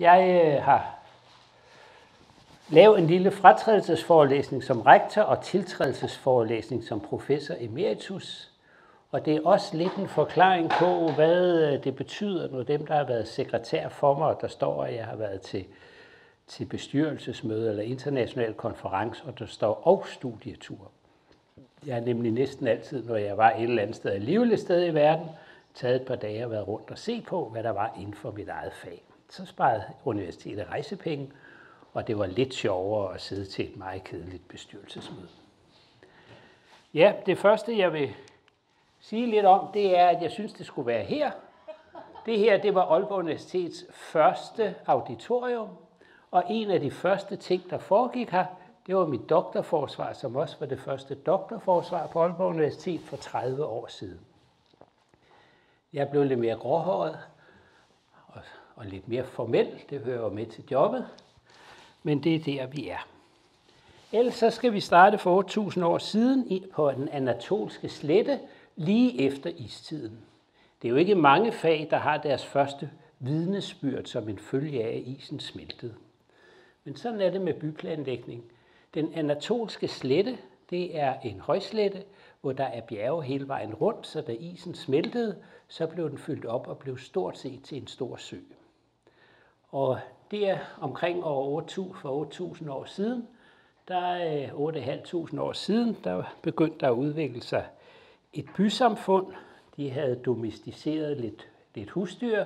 Jeg øh, har lavet en lille fratrædelsesforelæsning som rektor og tiltrædelsesforelæsning som professor emeritus. Og det er også lidt en forklaring på, hvad øh, det betyder, når dem, der har været sekretær for mig, der står, at jeg har været til, til bestyrelsesmøde eller international konference, og der står og studietur. Jeg er nemlig næsten altid, når jeg var et eller andet sted, alligevel sted i verden, taget et par dage og været rundt og se på, hvad der var inden for mit eget fag. Så sparede universitetet rejsepenge, og det var lidt sjovere at sidde til et meget kedeligt bestyrelsesmøde. Ja, det første, jeg vil sige lidt om, det er, at jeg synes, det skulle være her. Det her, det var Aalborg Universitets første auditorium, og en af de første ting, der foregik her, det var mit doktorforsvar, som også var det første doktorforsvar på Aalborg Universitet for 30 år siden. Jeg blev lidt mere gråhåret og, lidt mere formel. Det hører jo med til jobbet. Men det er der, vi er. Ellers så skal vi starte for 8.000 år siden på den anatolske slette, lige efter istiden. Det er jo ikke mange fag, der har deres første vidnesbyrd som en følge af, at isen smeltede. Men sådan er det med byplanlægning. Den anatolske slette, det er en højslette, hvor der er bjerge hele vejen rundt, så da isen smeltede, så blev den fyldt op og blev stort set til en stor sø. Og det er omkring år 8.000, for 8.000 år siden, der øh, er 8.500 år siden, der begyndte der at udvikle sig et bysamfund. De havde domesticeret lidt, lidt husdyr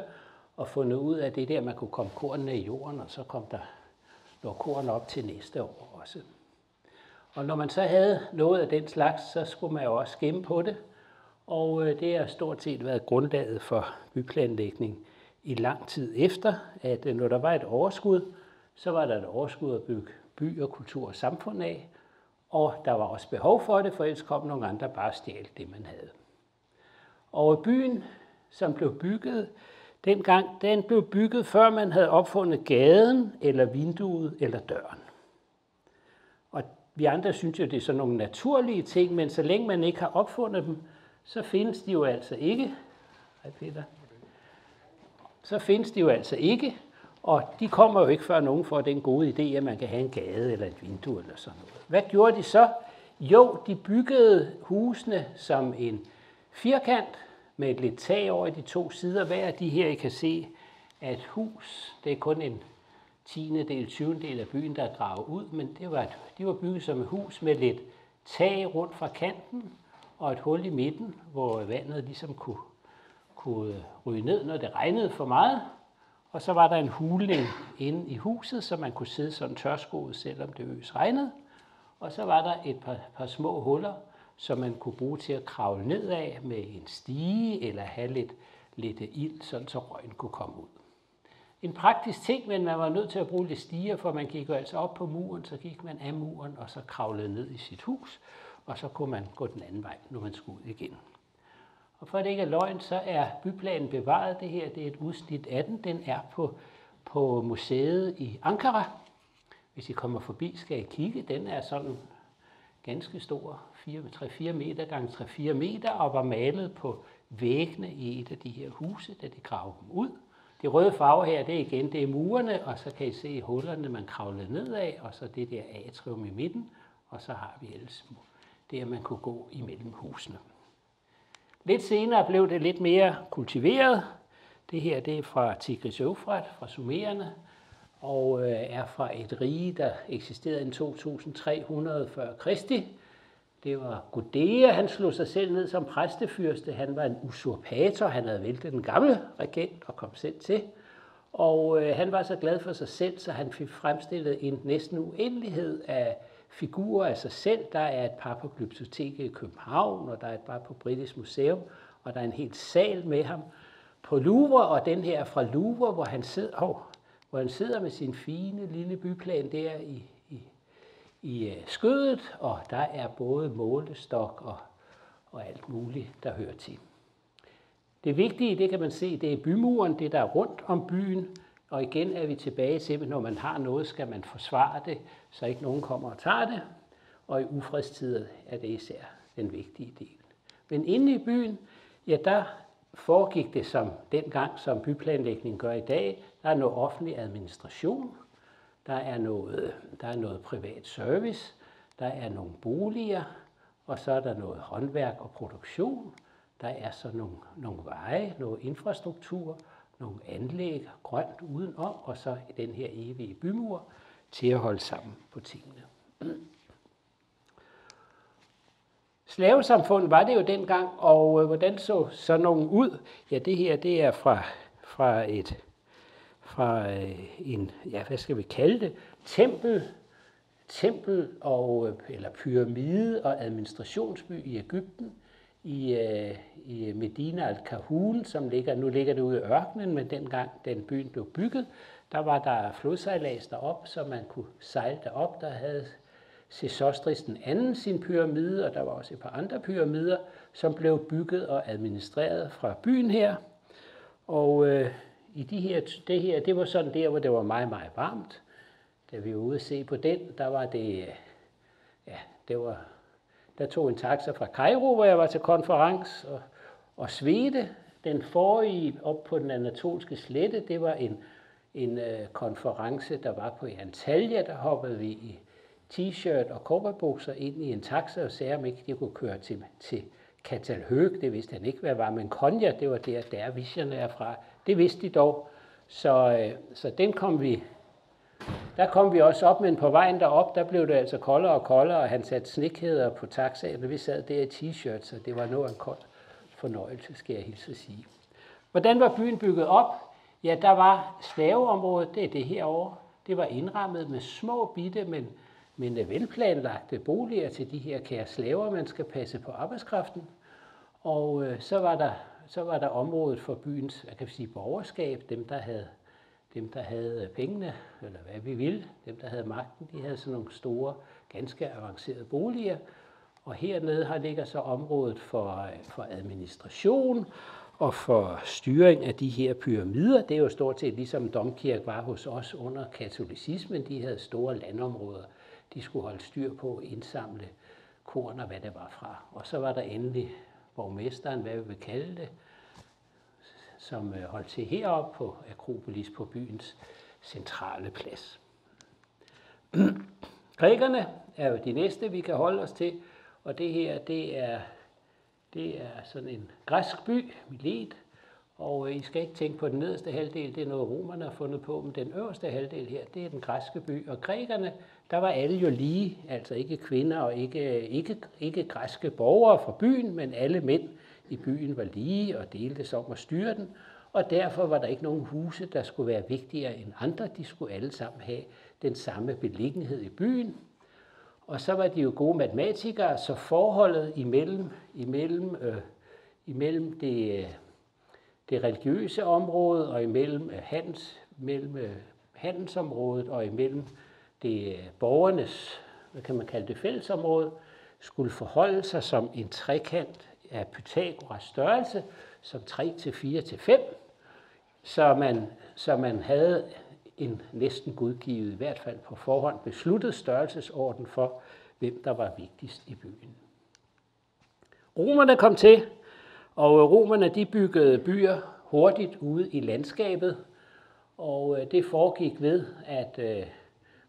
og fundet ud af det der, man kunne komme kornene i jorden, og så kom der når korn op til næste år også. Og når man så havde noget af den slags, så skulle man jo også gemme på det. Og øh, det har stort set været grundlaget for byplanlægning i lang tid efter, at øh, når der var et overskud, så var der et overskud at bygge by og kultur og samfund af, og der var også behov for det, for ellers kom nogle andre bare stjæle det, man havde. Og byen, som blev bygget, dengang, den blev bygget, før man havde opfundet gaden, eller vinduet, eller døren. Og vi andre synes jo, det er sådan nogle naturlige ting, men så længe man ikke har opfundet dem, så findes de jo altså ikke. Hej Peter. Så findes de jo altså ikke, og de kommer jo ikke før nogen får den gode idé, at man kan have en gade eller et vindue eller sådan noget. Hvad gjorde de så? Jo, de byggede husene som en firkant med et lidt tag over de to sider. Hver af de her, I kan se, at hus, det er kun en tiende del, 20. del af byen, der er gravet ud, men det var, de var bygget som et hus med lidt tag rundt fra kanten og et hul i midten, hvor vandet ligesom kunne, kunne ryge ned, når det regnede for meget. Og så var der en hulning inde i huset, så man kunne sidde sådan tørskoet, selvom det øs regnede. Og så var der et par, par små huller, som man kunne bruge til at kravle ned af med en stige eller have lidt, lidt ild, sådan så røgen kunne komme ud. En praktisk ting, men man var nødt til at bruge lidt stiger, for man gik jo altså op på muren, så gik man af muren og så kravlede ned i sit hus, og så kunne man gå den anden vej, når man skulle ud igen. Og for at det ikke er løgn, så er byplanen bevaret. Det her det er et udsnit af den. Den er på, på museet i Ankara. Hvis I kommer forbi, skal I kigge. Den er sådan ganske stor, 3-4 meter gange 3-4 meter, og var malet på væggene i et af de her huse, da de gravede dem ud. De røde farver her, det er igen, det er murene, og så kan I se hullerne, man kravlede ned af, og så det der atrium i midten, og så har vi ellers det, at man kunne gå imellem husene. Lidt senere blev det lidt mere kultiveret. Det her det er fra Tigris Øfrat, fra Sumererne, og øh, er fra et rige, der eksisterede i 2300 før Kristi. Det var Gudea, han slog sig selv ned som præstefyrste. Han var en usurpator, han havde væltet den gamle regent og kom selv til. Og øh, han var så glad for sig selv, så han fik fremstillet en næsten uendelighed af figurer af sig selv. Der er et par på Glyptoteket i København, og der er et par på Britisk Museum, og der er en helt sal med ham på Louvre, og den her er fra Louvre, hvor han sidder, oh, hvor han sidder med sin fine lille byplan der i, i, i øh, skødet, og der er både målestok og, og alt muligt, der hører til. Det vigtige, det kan man se, det er bymuren, det der er rundt om byen, og igen er vi tilbage til, at når man har noget, skal man forsvare det, så ikke nogen kommer og tager det. Og i ufredstider er det især den vigtige del. Men inde i byen, ja, der foregik det som dengang, som byplanlægning gør i dag. Der er noget offentlig administration, der er noget, der er noget privat service, der er nogle boliger, og så er der noget håndværk og produktion. Der er så nogle, nogle veje, noget infrastruktur, nogle anlæg, grønt udenom, og så den her evige bymur til at holde sammen på tingene. Slavesamfund var det jo dengang, og øh, hvordan så sådan nogen ud? Ja, det her det er fra, fra et fra øh, en, ja, hvad skal vi kalde det, tempel, tempel og, øh, eller pyramide og administrationsby i Ægypten, i, øh, i Medina al-Kahun, som ligger, nu ligger det ude i ørkenen, men dengang den byen blev bygget, der var der flodsejlads derop, så man kunne sejle derop. Der havde Sesostris den anden sin pyramide, og der var også et par andre pyramider, som blev bygget og administreret fra byen her. Og øh, i de her, det her, det var sådan der, hvor det var meget, meget varmt. Da vi var ude at se på den, der var det, øh, ja, det var, der tog en taxa fra Cairo, hvor jeg var til konference, og, og Svede, den forrige op på den anatolske slette, det var en, en øh, konference, der var på Antalya, der hoppede vi i t-shirt og korperbukser ind i en taxa og sagde, om ikke de kunne køre til, til Katalhøg. Det vidste han ikke, hvad var, men Konya, det var der, der visionerne er fra. Det vidste de dog. Så, øh, så den kom vi, der kom vi også op, men på vejen derop, der blev det altså koldere og koldere, og han satte snikheder på taxaen, og vi sad der i t-shirt, så det var noget en kold fornøjelse, skal jeg hilse at sige. Hvordan var byen bygget op? Ja, der var slaveområdet, det er det herovre. Det var indrammet med små bitte, men, men velplanlagte boliger til de her kære slaver, man skal passe på arbejdskraften. Og øh, så var der så var der området for byens jeg kan sige, borgerskab, dem der havde dem, der havde pengene, eller hvad vi vil, dem, der havde magten, de havde sådan nogle store, ganske avancerede boliger. Og hernede har ligger så området for, for administration og for styring af de her pyramider. Det er jo stort set ligesom domkirke var hos os under katolicismen. De havde store landområder, de skulle holde styr på, indsamle korn og hvad det var fra. Og så var der endelig borgmesteren, hvad vi vil kalde det, som øh, holdt til heroppe på Akropolis på byens centrale plads. Grækerne er jo de næste, vi kan holde os til, og det her, det er, det er sådan en græsk by, Milet, og øh, I skal ikke tænke på den nederste halvdel, det er noget romerne har fundet på, men den øverste halvdel her, det er den græske by. Og grækerne, der var alle jo lige, altså ikke kvinder og ikke, øh, ikke, ikke græske borgere fra byen, men alle mænd i byen var lige og delte sig om at styre den. Og derfor var der ikke nogen huse, der skulle være vigtigere end andre. De skulle alle sammen have den samme beliggenhed i byen. Og så var de jo gode matematikere, så forholdet imellem, imellem, øh, imellem det, det religiøse område og imellem øh, handels, mellem øh, handelsområdet og imellem det øh, borgernes, hvad kan man kalde det, fællesområde, skulle forholde sig som en trekant af Pythagoras størrelse, som 3 til 4 til 5, så man, så man havde en næsten gudgivet, i hvert fald på forhånd, besluttet størrelsesorden for, hvem der var vigtigst i byen. Romerne kom til, og romerne de byggede byer hurtigt ude i landskabet, og øh, det foregik ved, at øh,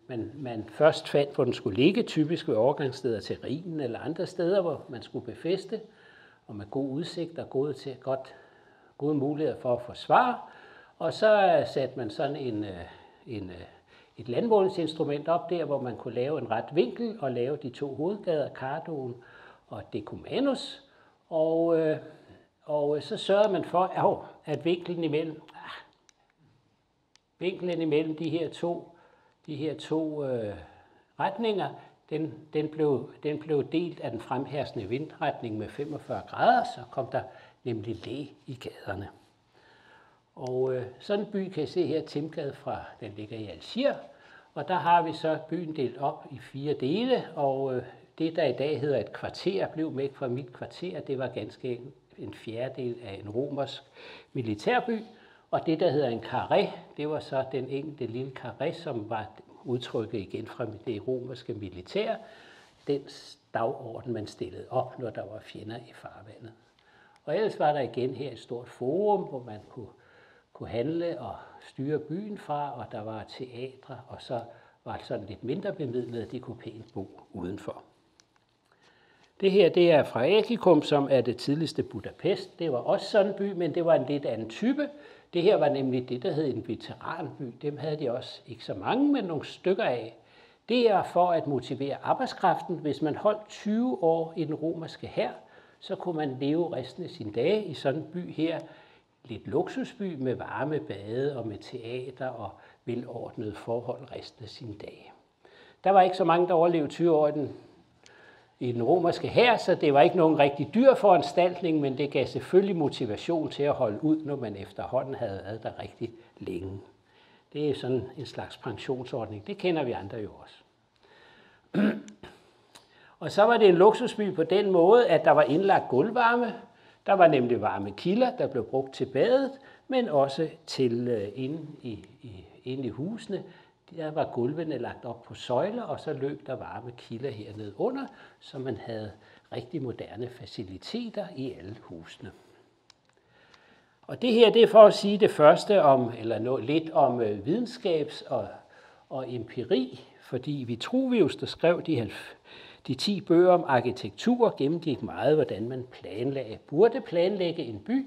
man, man først fandt, hvor den skulle ligge, typisk ved overgangssteder til Rhinen eller andre steder, hvor man skulle befeste, og med god udsigt og gode, til, godt, gode muligheder for at forsvare. Og så satte man sådan en, øh, en, øh, et landmålingsinstrument op der, hvor man kunne lave en ret vinkel og lave de to hovedgader, Cardoen og Decumanus. Og øh, og så sørgede man for, at vinklen imellem, ah, vinklen imellem de her to, de her to øh, retninger, den, den, blev, den blev delt af den fremherskende vindretning med 45 grader, så kom der nemlig læ i gaderne. Og øh, sådan en by kan I se her, Timgade fra, den ligger i Algier, og der har vi så byen delt op i fire dele, og øh, det, der i dag hedder et kvarter, blev med fra mit kvarter, det var ganske en fjerdedel af en romersk militærby, og det, der hedder en karé, det var så den enkelte lille karé, som var udtrykket igen fra det romerske militær, den dagorden, man stillede op, når der var fjender i farvandet. Og ellers var der igen her et stort forum, hvor man kunne, kunne handle og styre byen fra, og der var teatre, og så var det sådan lidt mindre bemidlet, de kunne pænt bo udenfor. Det her det er fra Agikum, som er det tidligste Budapest. Det var også sådan en by, men det var en lidt anden type. Det her var nemlig det, der hed en veteranby. Dem havde de også ikke så mange, men nogle stykker af. Det er for at motivere arbejdskraften. Hvis man holdt 20 år i den romerske hær, så kunne man leve resten af sine dage i sådan en by her. Lidt luksusby med varme bade og med teater og velordnede forhold resten af sine dage. Der var ikke så mange, der overlevede 20 år i den i den romerske hær, så det var ikke nogen rigtig dyr foranstaltning, men det gav selvfølgelig motivation til at holde ud, når man efterhånden havde været der rigtig længe. Det er sådan en slags pensionsordning. Det kender vi andre jo også. Og så var det en luksusby på den måde, at der var indlagt gulvvarme. Der var nemlig varme kilder, der blev brugt til badet, men også til uh, inde, i, i, inde i husene der var gulvene lagt op på søjler, og så løb der varme kilder hernede under, så man havde rigtig moderne faciliteter i alle husene. Og det her det er for at sige det første om, eller noget, lidt om øh, videnskabs- og, og empiri, fordi Vitruvius, der skrev de, de 10 bøger om arkitektur, gennemgik meget, hvordan man planlagde, burde planlægge en by.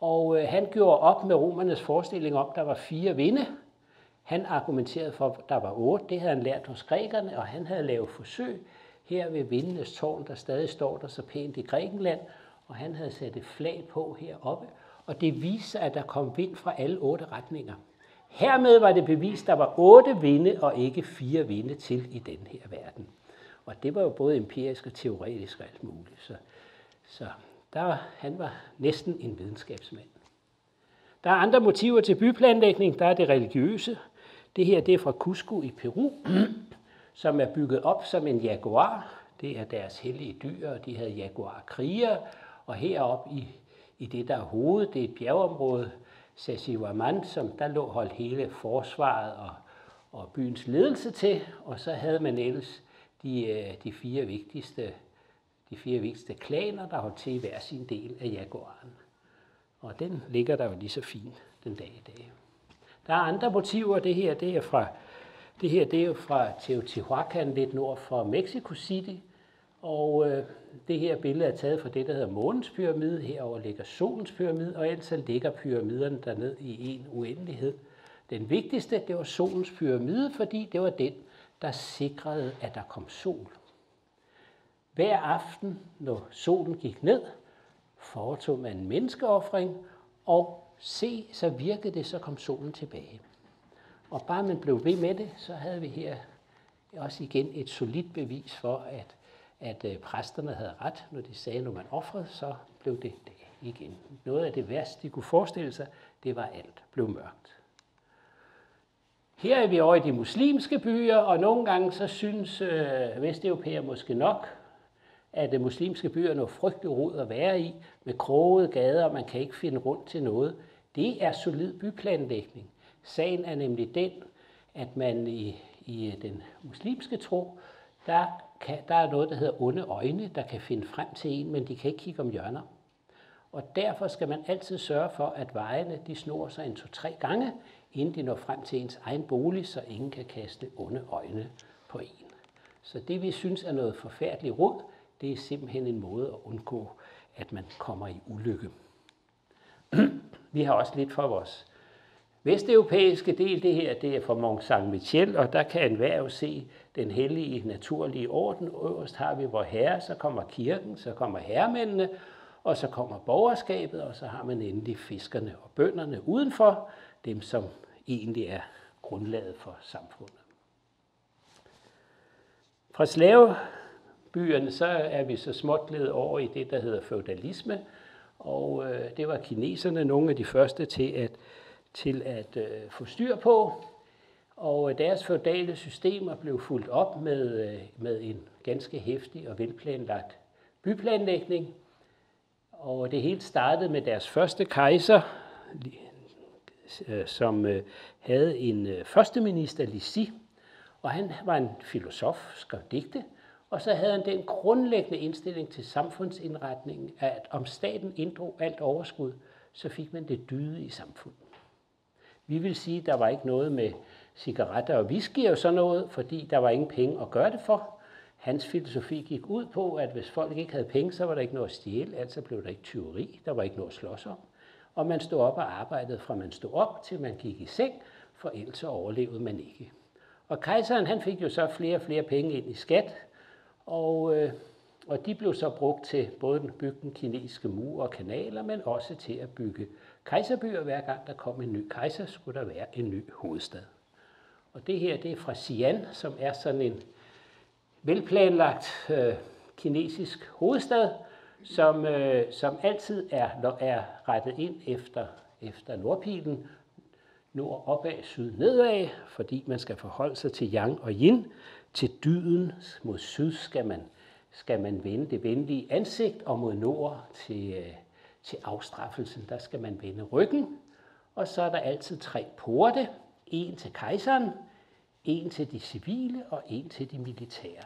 Og øh, han gjorde op med romernes forestilling om, at der var fire vinde, han argumenterede for, at der var otte. Det havde han lært hos grækerne, og han havde lavet forsøg her ved Vindenes tårn, der stadig står der så pænt i Grækenland, og han havde sat et flag på heroppe, og det viste at der kom vind fra alle otte retninger. Hermed var det bevist, at der var otte vinde og ikke fire vinde til i den her verden. Og det var jo både empirisk og teoretisk og alt muligt. Så, så der, han var næsten en videnskabsmand. Der er andre motiver til byplanlægning. Der er det religiøse, det her det er fra Cusco i Peru, som er bygget op som en jaguar. Det er deres hellige dyr, og de havde jaguar-kriger. Og heroppe i, i det, der er hovedet, det er et bjergeområde, Sasiwaman, som der lå holdt hele forsvaret og, og byens ledelse til. Og så havde man ellers de, øh, de fire vigtigste de fire vigtigste klaner, der holdt til i hver sin del af jaguaren. Og den ligger der jo lige så fint den dag i dag. Der er andre motiver. Det her, det er fra, det her, det er fra Teotihuacan, lidt nord for Mexico City. Og øh, det her billede er taget fra det, der hedder månens pyramide. Herover ligger solens pyramide, og ellers ligger pyramiderne derned i en uendelighed. Den vigtigste, det var solens pyramide, fordi det var den, der sikrede, at der kom sol. Hver aften, når solen gik ned, foretog man en menneskeoffring, og se, så virkede det, så kom solen tilbage. Og bare man blev ved med det, så havde vi her også igen et solidt bevis for, at, at øh, præsterne havde ret, når de sagde, når man offrede, så blev det dag igen. Noget af det værste, de kunne forestille sig, det var alt blev mørkt. Her er vi over i de muslimske byer, og nogle gange så synes øh, vesteuropæer måske nok, at det muslimske byer er noget frygteligt rod at være i, med krogede gader, og man kan ikke finde rundt til noget. Det er solid byplanlægning. Sagen er nemlig den, at man i, i den muslimske tro, der, kan, der er noget, der hedder onde øjne, der kan finde frem til en, men de kan ikke kigge om hjørner. Og derfor skal man altid sørge for, at vejene de snor sig en to-tre gange, inden de når frem til ens egen bolig, så ingen kan kaste onde øjne på en. Så det vi synes er noget forfærdeligt råd, det er simpelthen en måde at undgå, at man kommer i ulykke. Vi har også lidt for vores vesteuropæiske del, det her det er fra Mont Saint-Michel, og der kan enhver jo se den hellige naturlige orden. Øverst har vi vor herre, så kommer kirken, så kommer herremændene, og så kommer borgerskabet, og så har man endelig fiskerne og bønderne udenfor, dem som egentlig er grundlaget for samfundet. Fra slavebyerne, så er vi så småt ledet over i det, der hedder feudalisme, og øh, det var kineserne nogle af de første til at, til at øh, få styr på. Og øh, deres feudale systemer blev fuldt op med, øh, med en ganske hæftig og velplanlagt byplanlægning. Og det hele startede med deres første kejser, øh, som øh, havde en øh, første minister, Lissi, og han var en filosof, skrev digte, og så havde han den grundlæggende indstilling til samfundsindretningen, at om staten inddrog alt overskud, så fik man det dyde i samfundet. Vi vil sige, at der var ikke noget med cigaretter og whisky og sådan noget, fordi der var ingen penge at gøre det for. Hans filosofi gik ud på, at hvis folk ikke havde penge, så var der ikke noget at stjæle, altså blev der ikke tyveri, der var ikke noget at slås om. Og man stod op og arbejdede fra man stod op til man gik i seng, for ellers overlevede man ikke. Og kejseren han fik jo så flere og flere penge ind i skat, og, øh, og de blev så brugt til både at bygge den kinesiske mur og kanaler, men også til at bygge kejserbyer. Hver gang der kom en ny kejser, skulle der være en ny hovedstad. Og det her det er fra Xi'an, som er sådan en velplanlagt øh, kinesisk hovedstad, som, øh, som altid er, er rettet ind efter, efter nordpilen, nord opad, syd nedad, fordi man skal forholde sig til yang og yin. Til dyden mod syd skal man, skal man vende det venlige ansigt, og mod nord til, øh, til afstraffelsen, der skal man vende ryggen. Og så er der altid tre porte, en til kejseren, en til de civile og en til de militære.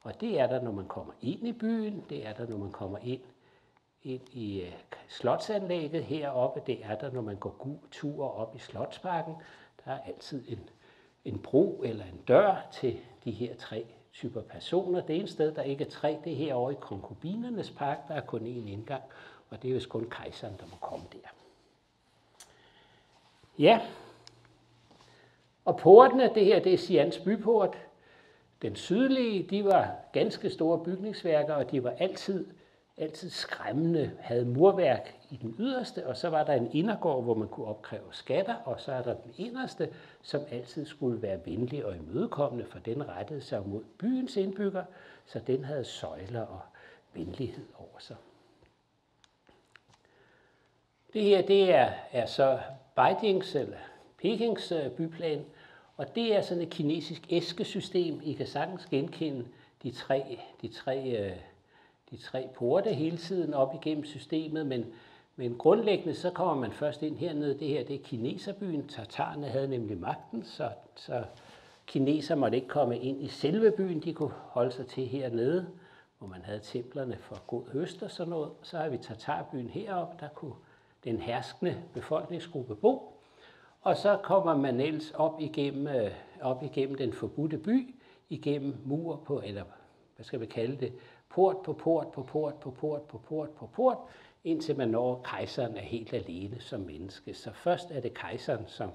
Og det er der, når man kommer ind i byen, det er der, når man kommer ind, ind i uh, slotsanlægget heroppe, det er der, når man går tur op i Slotsparken. Der er altid en, en bro eller en dør til de her tre typer personer. Det ene sted, der ikke er tre, det er herovre i Konkubinernes Park, der er kun én indgang, og det er vist kun kejseren, der må komme der. Ja, og portene, det her, det er Sians byport. Den sydlige, de var ganske store bygningsværker, og de var altid, altid skræmmende, havde murværk i den yderste, og så var der en indergård, hvor man kunne opkræve skatter, og så er der den inderste, som altid skulle være venlig og imødekommende, for den rettede sig mod byens indbygger, så den havde søjler og venlighed over sig. Det her, det er, er så Beijings eller Pekings øh, byplan, og det er sådan et kinesisk æskesystem. I kan sagtens genkende de tre, de tre, øh, de tre porte hele tiden op igennem systemet, men, men grundlæggende så kommer man først ind hernede. Det her det er kineserbyen. Tatarerne havde nemlig magten, så, så kineser måtte ikke komme ind i selve byen. De kunne holde sig til hernede, hvor man havde templerne for god høst og sådan noget. Så har vi Tatarbyen heroppe, der kunne den herskende befolkningsgruppe bo. Og så kommer man ellers op igennem, øh, op igennem den forbudte by, igennem mur på, eller hvad skal vi kalde det, port på port på port på port på port på port, indtil man når kejseren er helt alene som menneske. Så først er det kejseren som,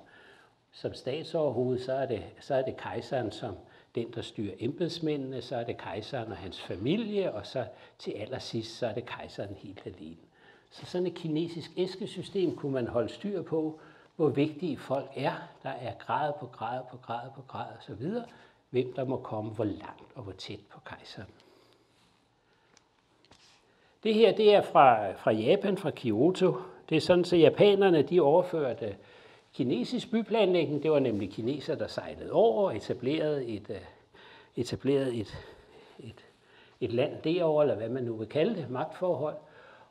som statsoverhoved, så er, det, så er det kejseren som den, der styrer embedsmændene, så er det kejseren og hans familie, og så til allersidst, så er det kejseren helt alene. Så sådan et kinesisk æskesystem kunne man holde styr på, hvor vigtige folk er. Der er grad på grad på grad på grad osv. Hvem der må komme hvor langt og hvor tæt på kejseren. Det her det er fra, fra Japan, fra Kyoto. Det er sådan, så japanerne de overførte øh, kinesisk byplanlægning. Det var nemlig kineser, der sejlede over og etablerede et, øh, etablerede et, et, et land derovre, eller hvad man nu vil kalde det, magtforhold.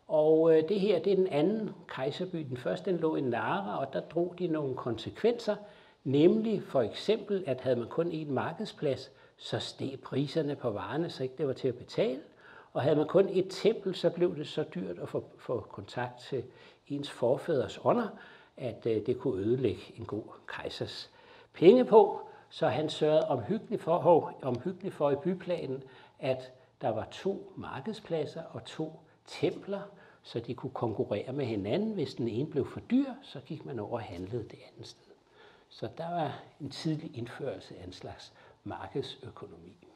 Og øh, det her, det er den anden kejserby. Den første, den lå i Nara, og der drog de nogle konsekvenser, nemlig for eksempel, at havde man kun én markedsplads, så steg priserne på varerne, så ikke det var til at betale. Og havde man kun et tempel, så blev det så dyrt at få, få kontakt til ens forfædres ånder, at øh, det kunne ødelægge en god kejsers penge på. Så han sørgede omhyggeligt for, omhyggeligt for i byplanen, at der var to markedspladser og to templer, så de kunne konkurrere med hinanden. Hvis den ene blev for dyr, så gik man over og handlede det andet sted. Så der var en tidlig indførelse af en slags markedsøkonomi.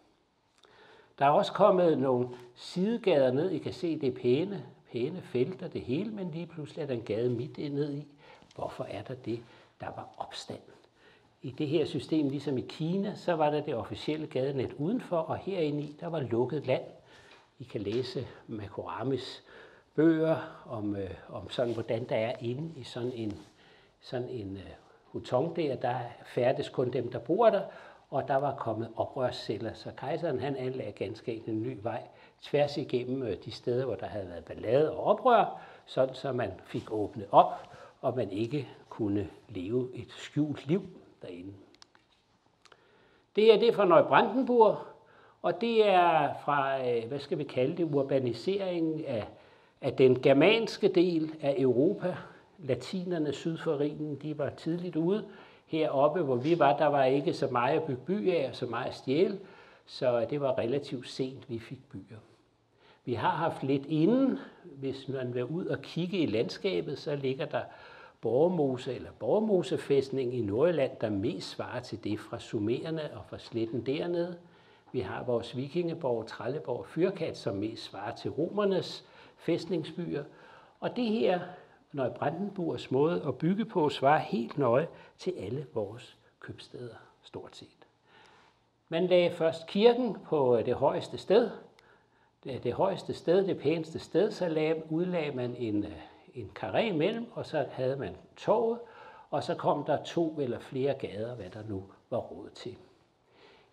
Der er også kommet nogle sidegader ned. I kan se, det er pæne, pæne felter, det hele, men lige pludselig er der en gade midt ned i. Hvorfor er der det? Der var opstand. I det her system, ligesom i Kina, så var der det officielle gadenet udenfor, og herinde i, der var lukket land. I kan læse Makoramis bøger om, øh, om sådan, hvordan der er inde i sådan en, sådan en øh, hutong der. Der færdes kun dem, der bor der, og der var kommet oprørsceller. Så kejseren han anlagde ganske en ny vej tværs igennem øh, de steder, hvor der havde været ballade og oprør, sådan så man fik åbnet op, og man ikke kunne leve et skjult liv derinde. Det er det fra Neubrandenburg, Og det er fra, øh, hvad skal vi kalde det, urbaniseringen af, af den germanske del af Europa. Latinerne syd for Rhinen, de var tidligt ude. Heroppe, hvor vi var, der var ikke så meget at bygge by af, så meget at stjæle, så det var relativt sent, vi fik byer. Vi har haft lidt inden, hvis man vil ud og kigge i landskabet, så ligger der Borgermose eller Borgermosefæstning i Nordjylland, der mest svarer til det fra Sumererne og fra sletten dernede. Vi har vores vikingeborg, Trelleborg og Fyrkat, som mest svarer til romernes fæstningsbyer. Og det her, når Brandenburgs måde at bygge på, svarer helt nøje til alle vores købsteder, stort set. Man lagde først kirken på øh, det højeste sted, det, det højeste sted, det pæneste sted, så lagde, udlagde man en, øh, en karé imellem, og så havde man torvet, og så kom der to eller flere gader, hvad der nu var råd til.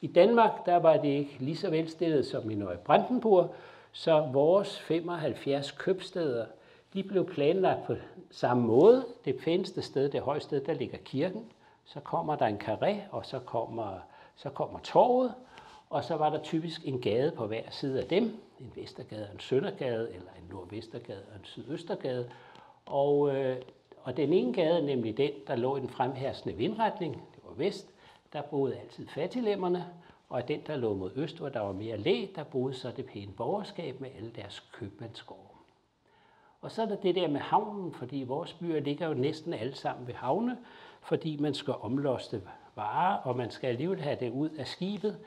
I Danmark der var det ikke lige så velstillet som i Nøje Brandenburg, så vores 75 købsteder de blev planlagt på samme måde. Det pæneste sted, det højeste sted, der ligger kirken. Så kommer der en karé, og så kommer, så kommer torvet, og så var der typisk en gade på hver side af dem. En vestergade og en søndergade, eller en nordvestergade og en sydøstergade. Og, øh, og den ene gade, nemlig den, der lå i den fremherskende vindretning, det var vest, der boede altid fattiglemmerne, og den, der lå mod øst, hvor der var mere læ, der boede så det pæne borgerskab med alle deres købmandsgårde. Og så er der det der med havnen, fordi vores byer ligger jo næsten alle sammen ved havne, fordi man skal omloste varer, og man skal alligevel have det ud af skibet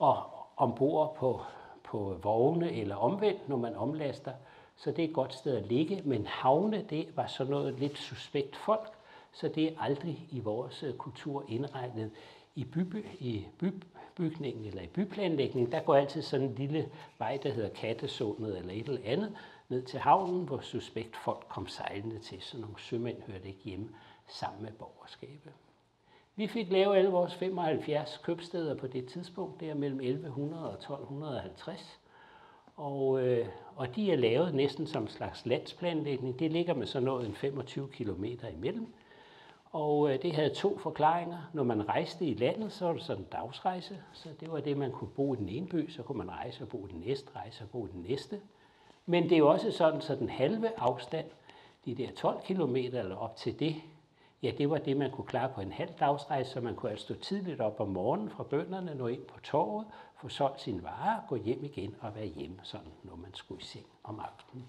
og ombord på, på vogne eller omvendt, når man omlaster. Så det er et godt sted at ligge, men havne, det var sådan noget lidt suspekt folk, så det er aldrig i vores øh, kultur indregnet i, by, i bybygningen eller i byplanlægningen. Der går altid sådan en lille vej, der hedder Kattesundet eller et eller andet, ned til havnen, hvor suspekt folk kom sejlende til. Så nogle sømænd hørte ikke hjemme sammen med borgerskabet. Vi fik lavet alle vores 75 købsteder på det tidspunkt, der mellem 1100 og 1250. Og, øh, og de er lavet næsten som en slags landsplanlægning. Det ligger med sådan noget en 25 km imellem. Og øh, det havde to forklaringer. Når man rejste i landet, så var det sådan en dagsrejse. Så det var det, man kunne bo i den ene by, så kunne man rejse og bo i den næste, rejse og bo i den næste. Men det er jo også sådan, så den halve afstand, de der 12 km eller op til det, ja, det var det, man kunne klare på en halv dagsrejse, så man kunne altså stå tidligt op om morgenen fra bønderne, nå ind på torvet, få solgt sine varer, gå hjem igen og være hjemme, sådan, når man skulle i seng om aftenen.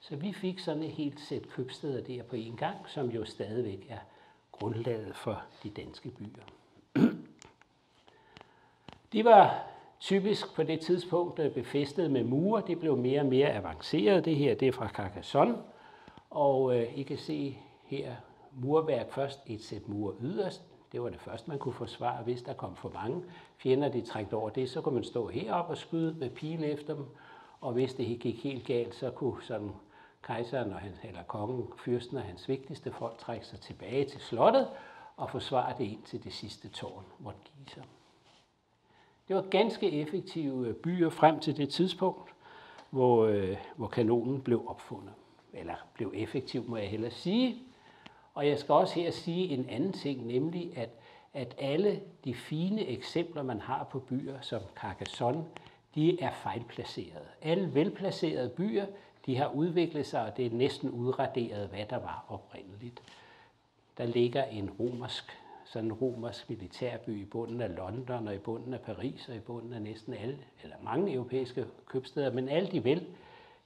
Så vi fik sådan et helt sæt købsteder der på en gang, som jo stadigvæk er grundlaget for de danske byer. De var typisk på det tidspunkt øh, befæstet med mure. Det blev mere og mere avanceret. Det her det er fra Carcassonne. Og øh, I kan se her murværk først et sæt mure yderst. Det var det første, man kunne forsvare. Hvis der kom for mange fjender, de trængte over det, så kunne man stå heroppe og skyde med pile efter dem. Og hvis det gik helt galt, så kunne sådan kejseren og han, eller kongen, fyrsten og hans vigtigste folk trække sig tilbage til slottet og forsvare det ind til det sidste tårn, hvor give sig. Det var ganske effektive øh, byer frem til det tidspunkt, hvor, øh, hvor kanonen blev opfundet. Eller blev effektiv, må jeg hellere sige. Og jeg skal også her sige en anden ting, nemlig at, at alle de fine eksempler, man har på byer som Carcassonne, de er fejlplacerede. Alle velplacerede byer, de har udviklet sig, og det er næsten udraderet, hvad der var oprindeligt. Der ligger en romersk, sådan en romersk militærby i bunden af London, og i bunden af Paris, og i bunden af næsten alle, eller mange europæiske købsteder, men alle de vel,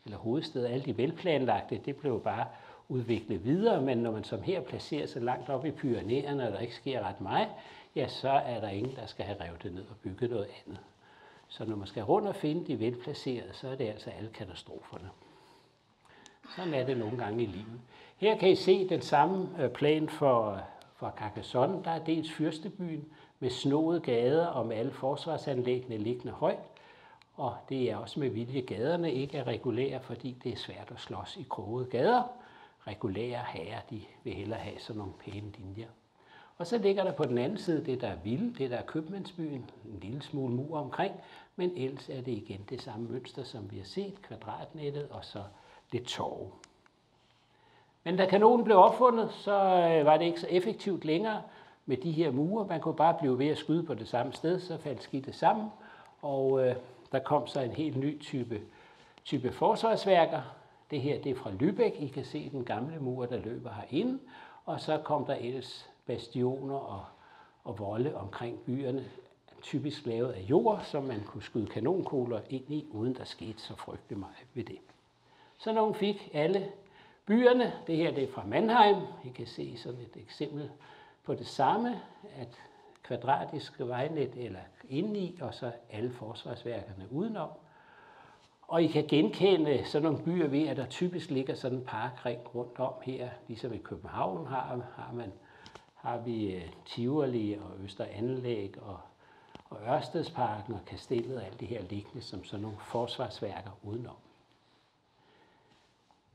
eller hovedsteder, alle de velplanlagte, det blev bare udviklet videre, men når man som her placerer sig langt op i Pyreneerne, og der ikke sker ret meget, ja, så er der ingen, der skal have revet det ned og bygget noget andet. Så når man skal rundt og finde de velplacerede, så er det altså alle katastroferne. Sådan er det nogle gange i livet. Her kan I se den samme øh, plan for, fra Carcassonne. Der er dels fyrstebyen med snoede gader og med alle forsvarsanlæggene liggende højt. Og det er også med vilje gaderne ikke er regulære, fordi det er svært at slås i krogede gader. Regulære herrer, de vil hellere have sådan nogle pæne linjer. Og så ligger der på den anden side det, der er vilde, det der er købmandsbyen, en lille smule mur omkring, men ellers er det igen det samme mønster, som vi har set, kvadratnettet og så det torv. Men da kanonen blev opfundet, så øh, var det ikke så effektivt længere med de her mure. Man kunne bare blive ved at skyde på det samme sted, så faldt skidtet sammen, og øh, der kom så en helt ny type, type forsvarsværker. Det her det er fra Lübeck. I kan se den gamle mur, der løber herinde. Og så kom der ellers bastioner og, og volde omkring byerne, typisk lavet af jord, som man kunne skyde kanonkugler ind i, uden der skete så frygtelig meget ved det. Så nogen fik alle byerne. Det her det er fra Mannheim. I kan se sådan et eksempel på det samme, at kvadratiske vejnet eller indeni, og så alle forsvarsværkerne udenom. Og I kan genkende sådan nogle byer ved, at der typisk ligger sådan en parkring rundt om her, ligesom i København har, har man har vi øh, Tivoli og Østeranlæg og, og Ørstedsparken og Kastellet og alt det her liggende som sådan nogle forsvarsværker udenom.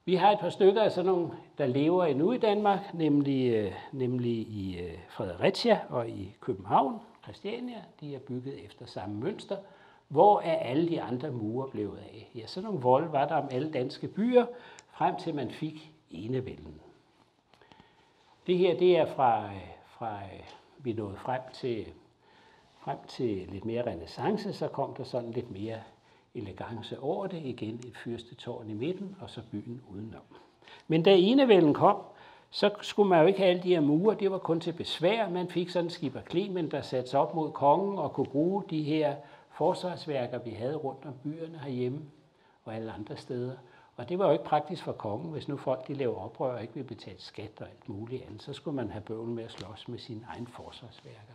Vi har et par stykker af sådan nogle, der lever endnu i Danmark, nemlig, øh, nemlig i øh, Fredericia og i København, Christiania. De er bygget efter samme mønster. Hvor er alle de andre mure blevet af? Ja, sådan nogle vold var der om alle danske byer, frem til man fik enevælden. Det her det er fra, øh, fra vi nåede frem til, frem til lidt mere renaissance, så kom der sådan lidt mere elegance over det. Igen et fyrstetårn i midten, og så byen udenom. Men da enevælden kom, så skulle man jo ikke have alle de her mure. Det var kun til besvær. Man fik sådan en skib Clement, der satte sig op mod kongen og kunne bruge de her forsvarsværker, vi havde rundt om byerne herhjemme og alle andre steder. Og det var jo ikke praktisk for kongen, hvis nu folk de laver oprør og ikke vil betale skat og alt muligt andet, så skulle man have bøvlen med at slås med sine egne forsvarsværker.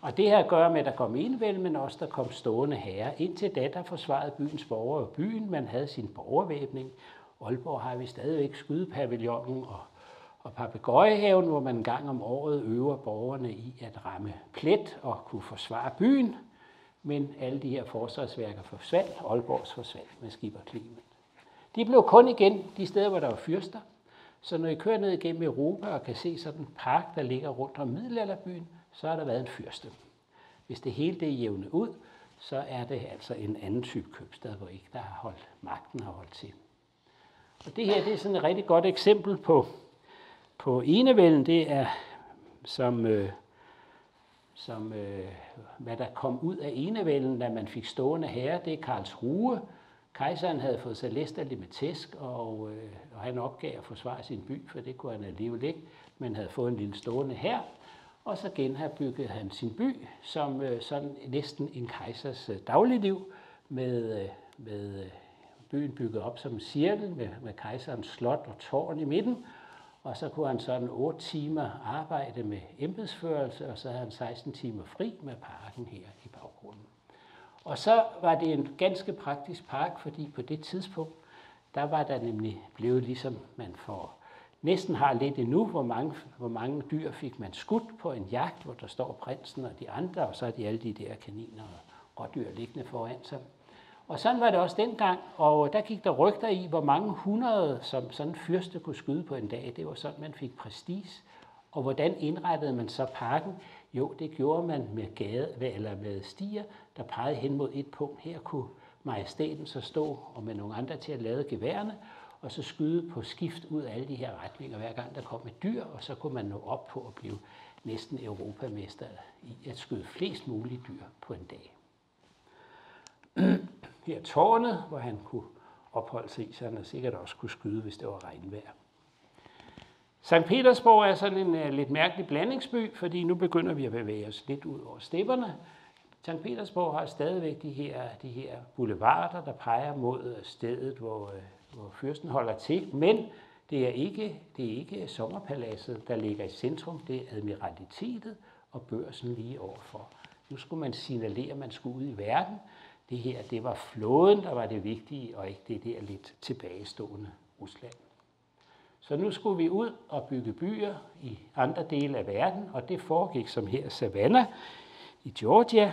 Og det her gør med, at der kom enevælde, men også der kom stående herrer. Indtil da, der forsvarede byens borgere og byen. Man havde sin borgervæbning. Aalborg har vi stadigvæk skydepavillonen og, og papegøjehaven, hvor man en gang om året øver borgerne i at ramme plet og kunne forsvare byen. Men alle de her forsvarsværker forsvandt. Aalborgs forsvandt med skib og klima. De blev kun igen de steder, hvor der var fyrster. Så når I kører ned igennem Europa og kan se sådan en park, der ligger rundt om middelalderbyen, så har der været en fyrste. Hvis det hele det er jævnet ud, så er det altså en anden type købstad, hvor ikke der har holdt, magten har holdt til. Og det her det er sådan et rigtig godt eksempel på, på enevælden. Det er som, øh, som øh, hvad der kom ud af enevælden, da man fik stående herre. Det er Karls Rue, Kejseren havde fået sig læsterligt med tæsk, og, øh, og han opgav at forsvare sin by, for det kunne han alligevel ikke, men havde fået en lille stående her. Og så genopbyggede han sin by som øh, sådan næsten en kejsers øh, dagligliv, med, øh, med øh, byen bygget op som en cirkel med, med kejserens slot og tårn i midten. Og så kunne han sådan 8 timer arbejde med embedsførelse, og så havde han 16 timer fri med parken her i baggrunden. Og så var det en ganske praktisk park, fordi på det tidspunkt, der var der nemlig blevet ligesom man får næsten har lidt endnu, hvor mange, hvor mange dyr fik man skudt på en jagt, hvor der står prinsen og de andre, og så er de alle de der kaniner og rådyr liggende foran sig. Og sådan var det også dengang, og der gik der rygter i, hvor mange hundrede, som sådan fyrste kunne skyde på en dag. Det var sådan, man fik prestige. Og hvordan indrettede man så parken? Jo, det gjorde man med, gade, eller med stier, der pegede hen mod et punkt. Her kunne majestæten så stå og med nogle andre til at lade geværene, og så skyde på skift ud af alle de her retninger, hver gang der kom et dyr, og så kunne man nå op på at blive næsten europamester i at skyde flest mulige dyr på en dag. Her tårnet, hvor han kunne opholde sig i, så han sikkert også kunne skyde, hvis det var regnvejr. St. Petersborg er sådan en uh, lidt mærkelig blandingsby, fordi nu begynder vi at bevæge os lidt ud over stepperne. St. Petersborg har stadigvæk de her, de her boulevarder, der peger mod øh, stedet, hvor, uh, hvor fyrsten holder til, men det er ikke, det er ikke sommerpaladset, der ligger i centrum, det er admiralitetet og børsen lige overfor. Nu skulle man signalere, at man skulle ud i verden. Det her, det var flåden, der var det vigtige, og ikke det der lidt tilbagestående Rusland. Så nu skulle vi ud og bygge byer i andre dele af verden, og det foregik som her Savannah i Georgia.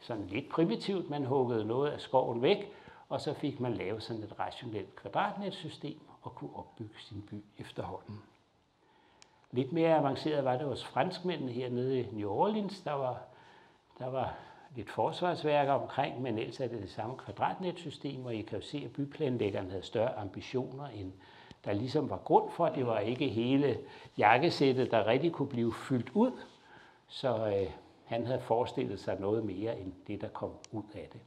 Sådan lidt primitivt, man huggede noget af skoven væk, og så fik man lavet sådan et rationelt kvadratnetsystem og kunne opbygge sin by efterhånden. Lidt mere avanceret var det hos franskmændene hernede i New Orleans. Der var, der var lidt forsvarsværker omkring, men ellers er det det samme kvadratnetsystem, og I kan jo se, at byplanlæggerne havde større ambitioner, end der ligesom var grund for. Det var ikke hele jakkesættet, der rigtig kunne blive fyldt ud. Så øh, Han havde forestillet sig noget mere end det, der kom ud af det.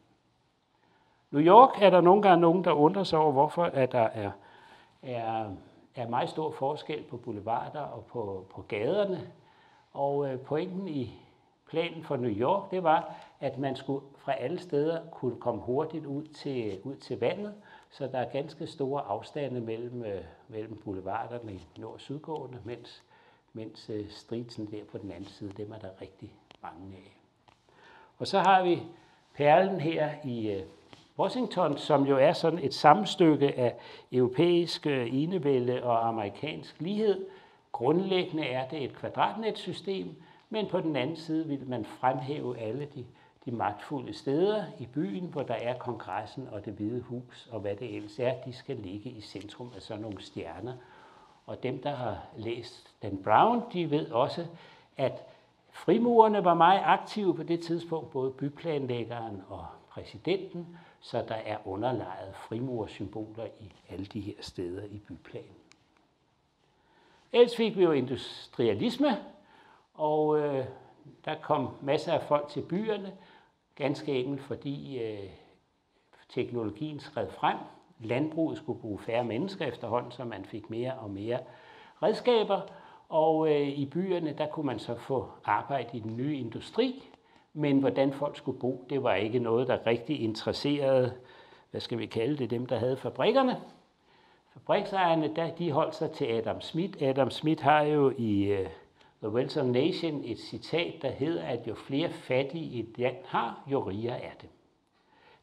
New York er der nogle gange nogen, der undrer sig over, hvorfor at der er, er, er meget stor forskel på boulevarder og på, på gaderne. Og øh, pointen i planen for New York, det var, at man skulle fra alle steder kunne komme hurtigt ud til, ud til vandet, så der er ganske store afstande mellem, øh, mellem boulevarderne i nord- og sydgående, mens, mens øh, streetsen der på den anden side, dem er der rigtig mange af. Og så har vi perlen her i øh, Washington, som jo er sådan et sammenstykke af europæisk øh, enevælde og amerikansk lighed. Grundlæggende er det et kvadratnetsystem, men på den anden side vil man fremhæve alle de, de magtfulde steder i byen, hvor der er kongressen og det hvide hus og hvad det ellers er, de skal ligge i centrum af sådan nogle stjerner. Og dem, der har læst Dan Brown, de ved også, at frimurerne var meget aktive på det tidspunkt, både byplanlæggeren og præsidenten, så der er underlejet frimursymboler i alle de her steder i byplanen. Ellers fik vi jo industrialisme, og øh, der kom masser af folk til byerne, ganske enkelt fordi øh, teknologien skred frem. Landbruget skulle bruge færre mennesker efterhånden, så man fik mere og mere redskaber. Og øh, i byerne, der kunne man så få arbejde i den nye industri, men hvordan folk skulle bo, det var ikke noget, der rigtig interesserede, hvad skal vi kalde det, dem, der havde fabrikkerne. Fabriksejerne, der, de holdt sig til Adam Smith. Adam Smith har jo i uh, The Wealth of Nation et citat, der hedder, at jo flere fattige et land har, jo rigere er det.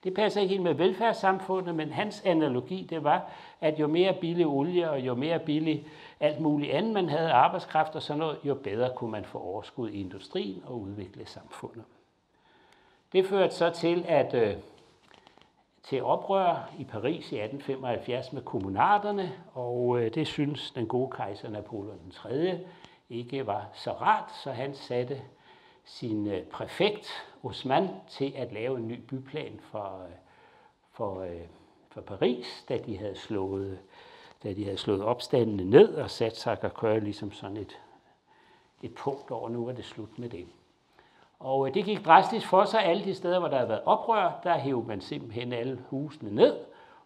Det passer ikke helt med velfærdssamfundet, men hans analogi, det var, at jo mere billig olie og jo mere billig alt muligt andet man havde, arbejdskraft og sådan noget, jo bedre kunne man få overskud i industrien og udvikle samfundet. Det førte så til, at øh, til oprør i Paris i 1875 med kommunarderne, og øh, det synes den gode kejser Napoleon III ikke var så rart, så han satte sin øh, præfekt Osman til at lave en ny byplan for, øh, for, øh, for Paris, da de havde slået, da de havde slået opstandene ned og sat sig og køre ligesom sådan et, et punkt over, nu er det slut med det. Og øh, det gik drastisk for sig alle de steder, hvor der havde været oprør. Der hævde man simpelthen alle husene ned,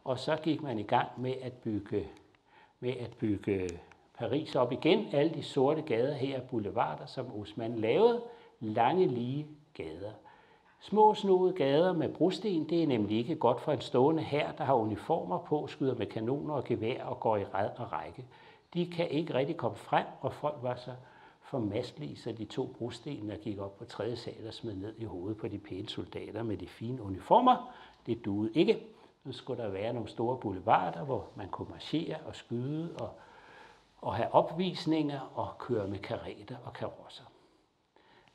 og så gik man i gang med at bygge, med at bygge Paris op igen. Alle de sorte gader her, boulevarder, som Osman lavede, lange lige gader. Små snoede gader med brosten, det er nemlig ikke godt for en stående her, der har uniformer på, skyder med kanoner og gevær og går i ræd og række. De kan ikke rigtig komme frem, og folk var så formastlige, så de to brosten, der gik op på tredje sal og smed ned i hovedet på de pæne soldater med de fine uniformer. Det duede ikke. Nu skulle der være nogle store boulevarder, hvor man kunne marchere og skyde og, og have opvisninger og køre med karetter og karosser.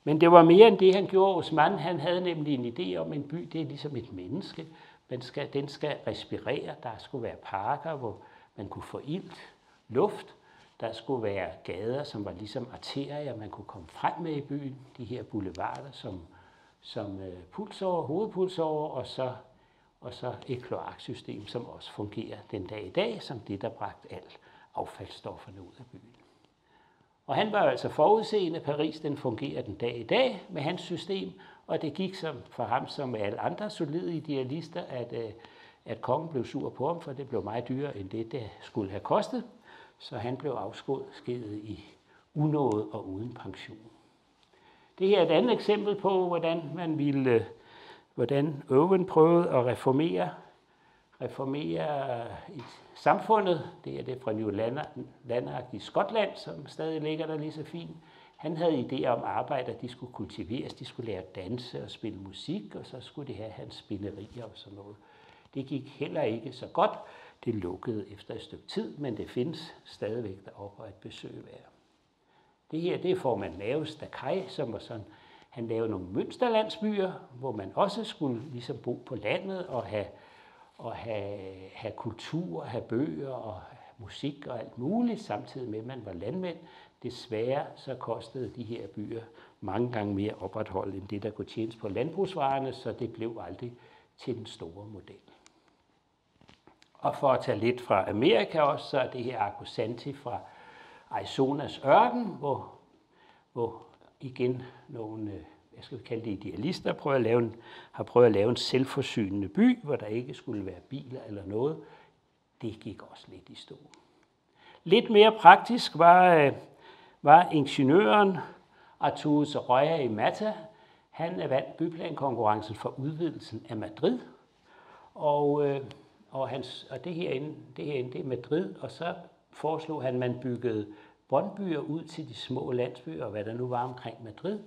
Men det var mere end det, han gjorde hos mand. Han havde nemlig en idé om, at en by det er ligesom et menneske. Man skal, den skal respirere. Der skulle være parker, hvor man kunne få ilt, luft, der skulle være gader, som var ligesom arterier, man kunne komme frem med i byen. De her boulevarder som, som øh, pulsårer, hovedpulsårer, og så, og så et kloaksystem, som også fungerer den dag i dag, som det, der bragte alt affaldsstofferne ud af byen. Og han var altså forudseende. Paris den fungerer den dag i dag med hans system, og det gik som for ham som med alle andre solide idealister, at, øh, at kongen blev sur på ham, for det blev meget dyrere end det, det skulle have kostet så han blev afskedet i unåde og uden pension. Det her er et andet eksempel på, hvordan man ville, hvordan Owen prøvede at reformere, reformere et samfundet. Det er det fra New Lanark i Skotland, som stadig ligger der lige så fint. Han havde idéer om arbejde, at de skulle kultiveres, de skulle lære at danse og spille musik, og så skulle de have hans spillerier og sådan noget. Det gik heller ikke så godt, det lukkede efter et stykke tid, men det findes stadigvæk deroppe og et besøg værd. Det her, det får man lave Stakai, som var sådan, han lavede nogle mønsterlandsbyer, hvor man også skulle ligesom bo på landet og have, og have, have kultur, have bøger og musik og alt muligt, samtidig med, at man var landmænd. Desværre så kostede de her byer mange gange mere opretholdt end det, der kunne tjenes på landbrugsvarerne, så det blev aldrig til den store model. Og for at tage lidt fra Amerika også, så er det her Arcosanti fra Arizonas ørken, hvor, hvor igen nogle øh, jeg skal kalde det idealister, prøver at lave en, har prøvet at lave en selvforsynende by, hvor der ikke skulle være biler eller noget. Det gik også lidt i stå. Lidt mere praktisk var, øh, var ingeniøren Arturus Røya i Mata. Han vandt byplankonkurrencen for udvidelsen af Madrid. Og, øh, og, hans, og det herinde, det herinde, det er Madrid, og så foreslog han, at man byggede bondbyer ud til de små landsbyer, hvad der nu var omkring Madrid.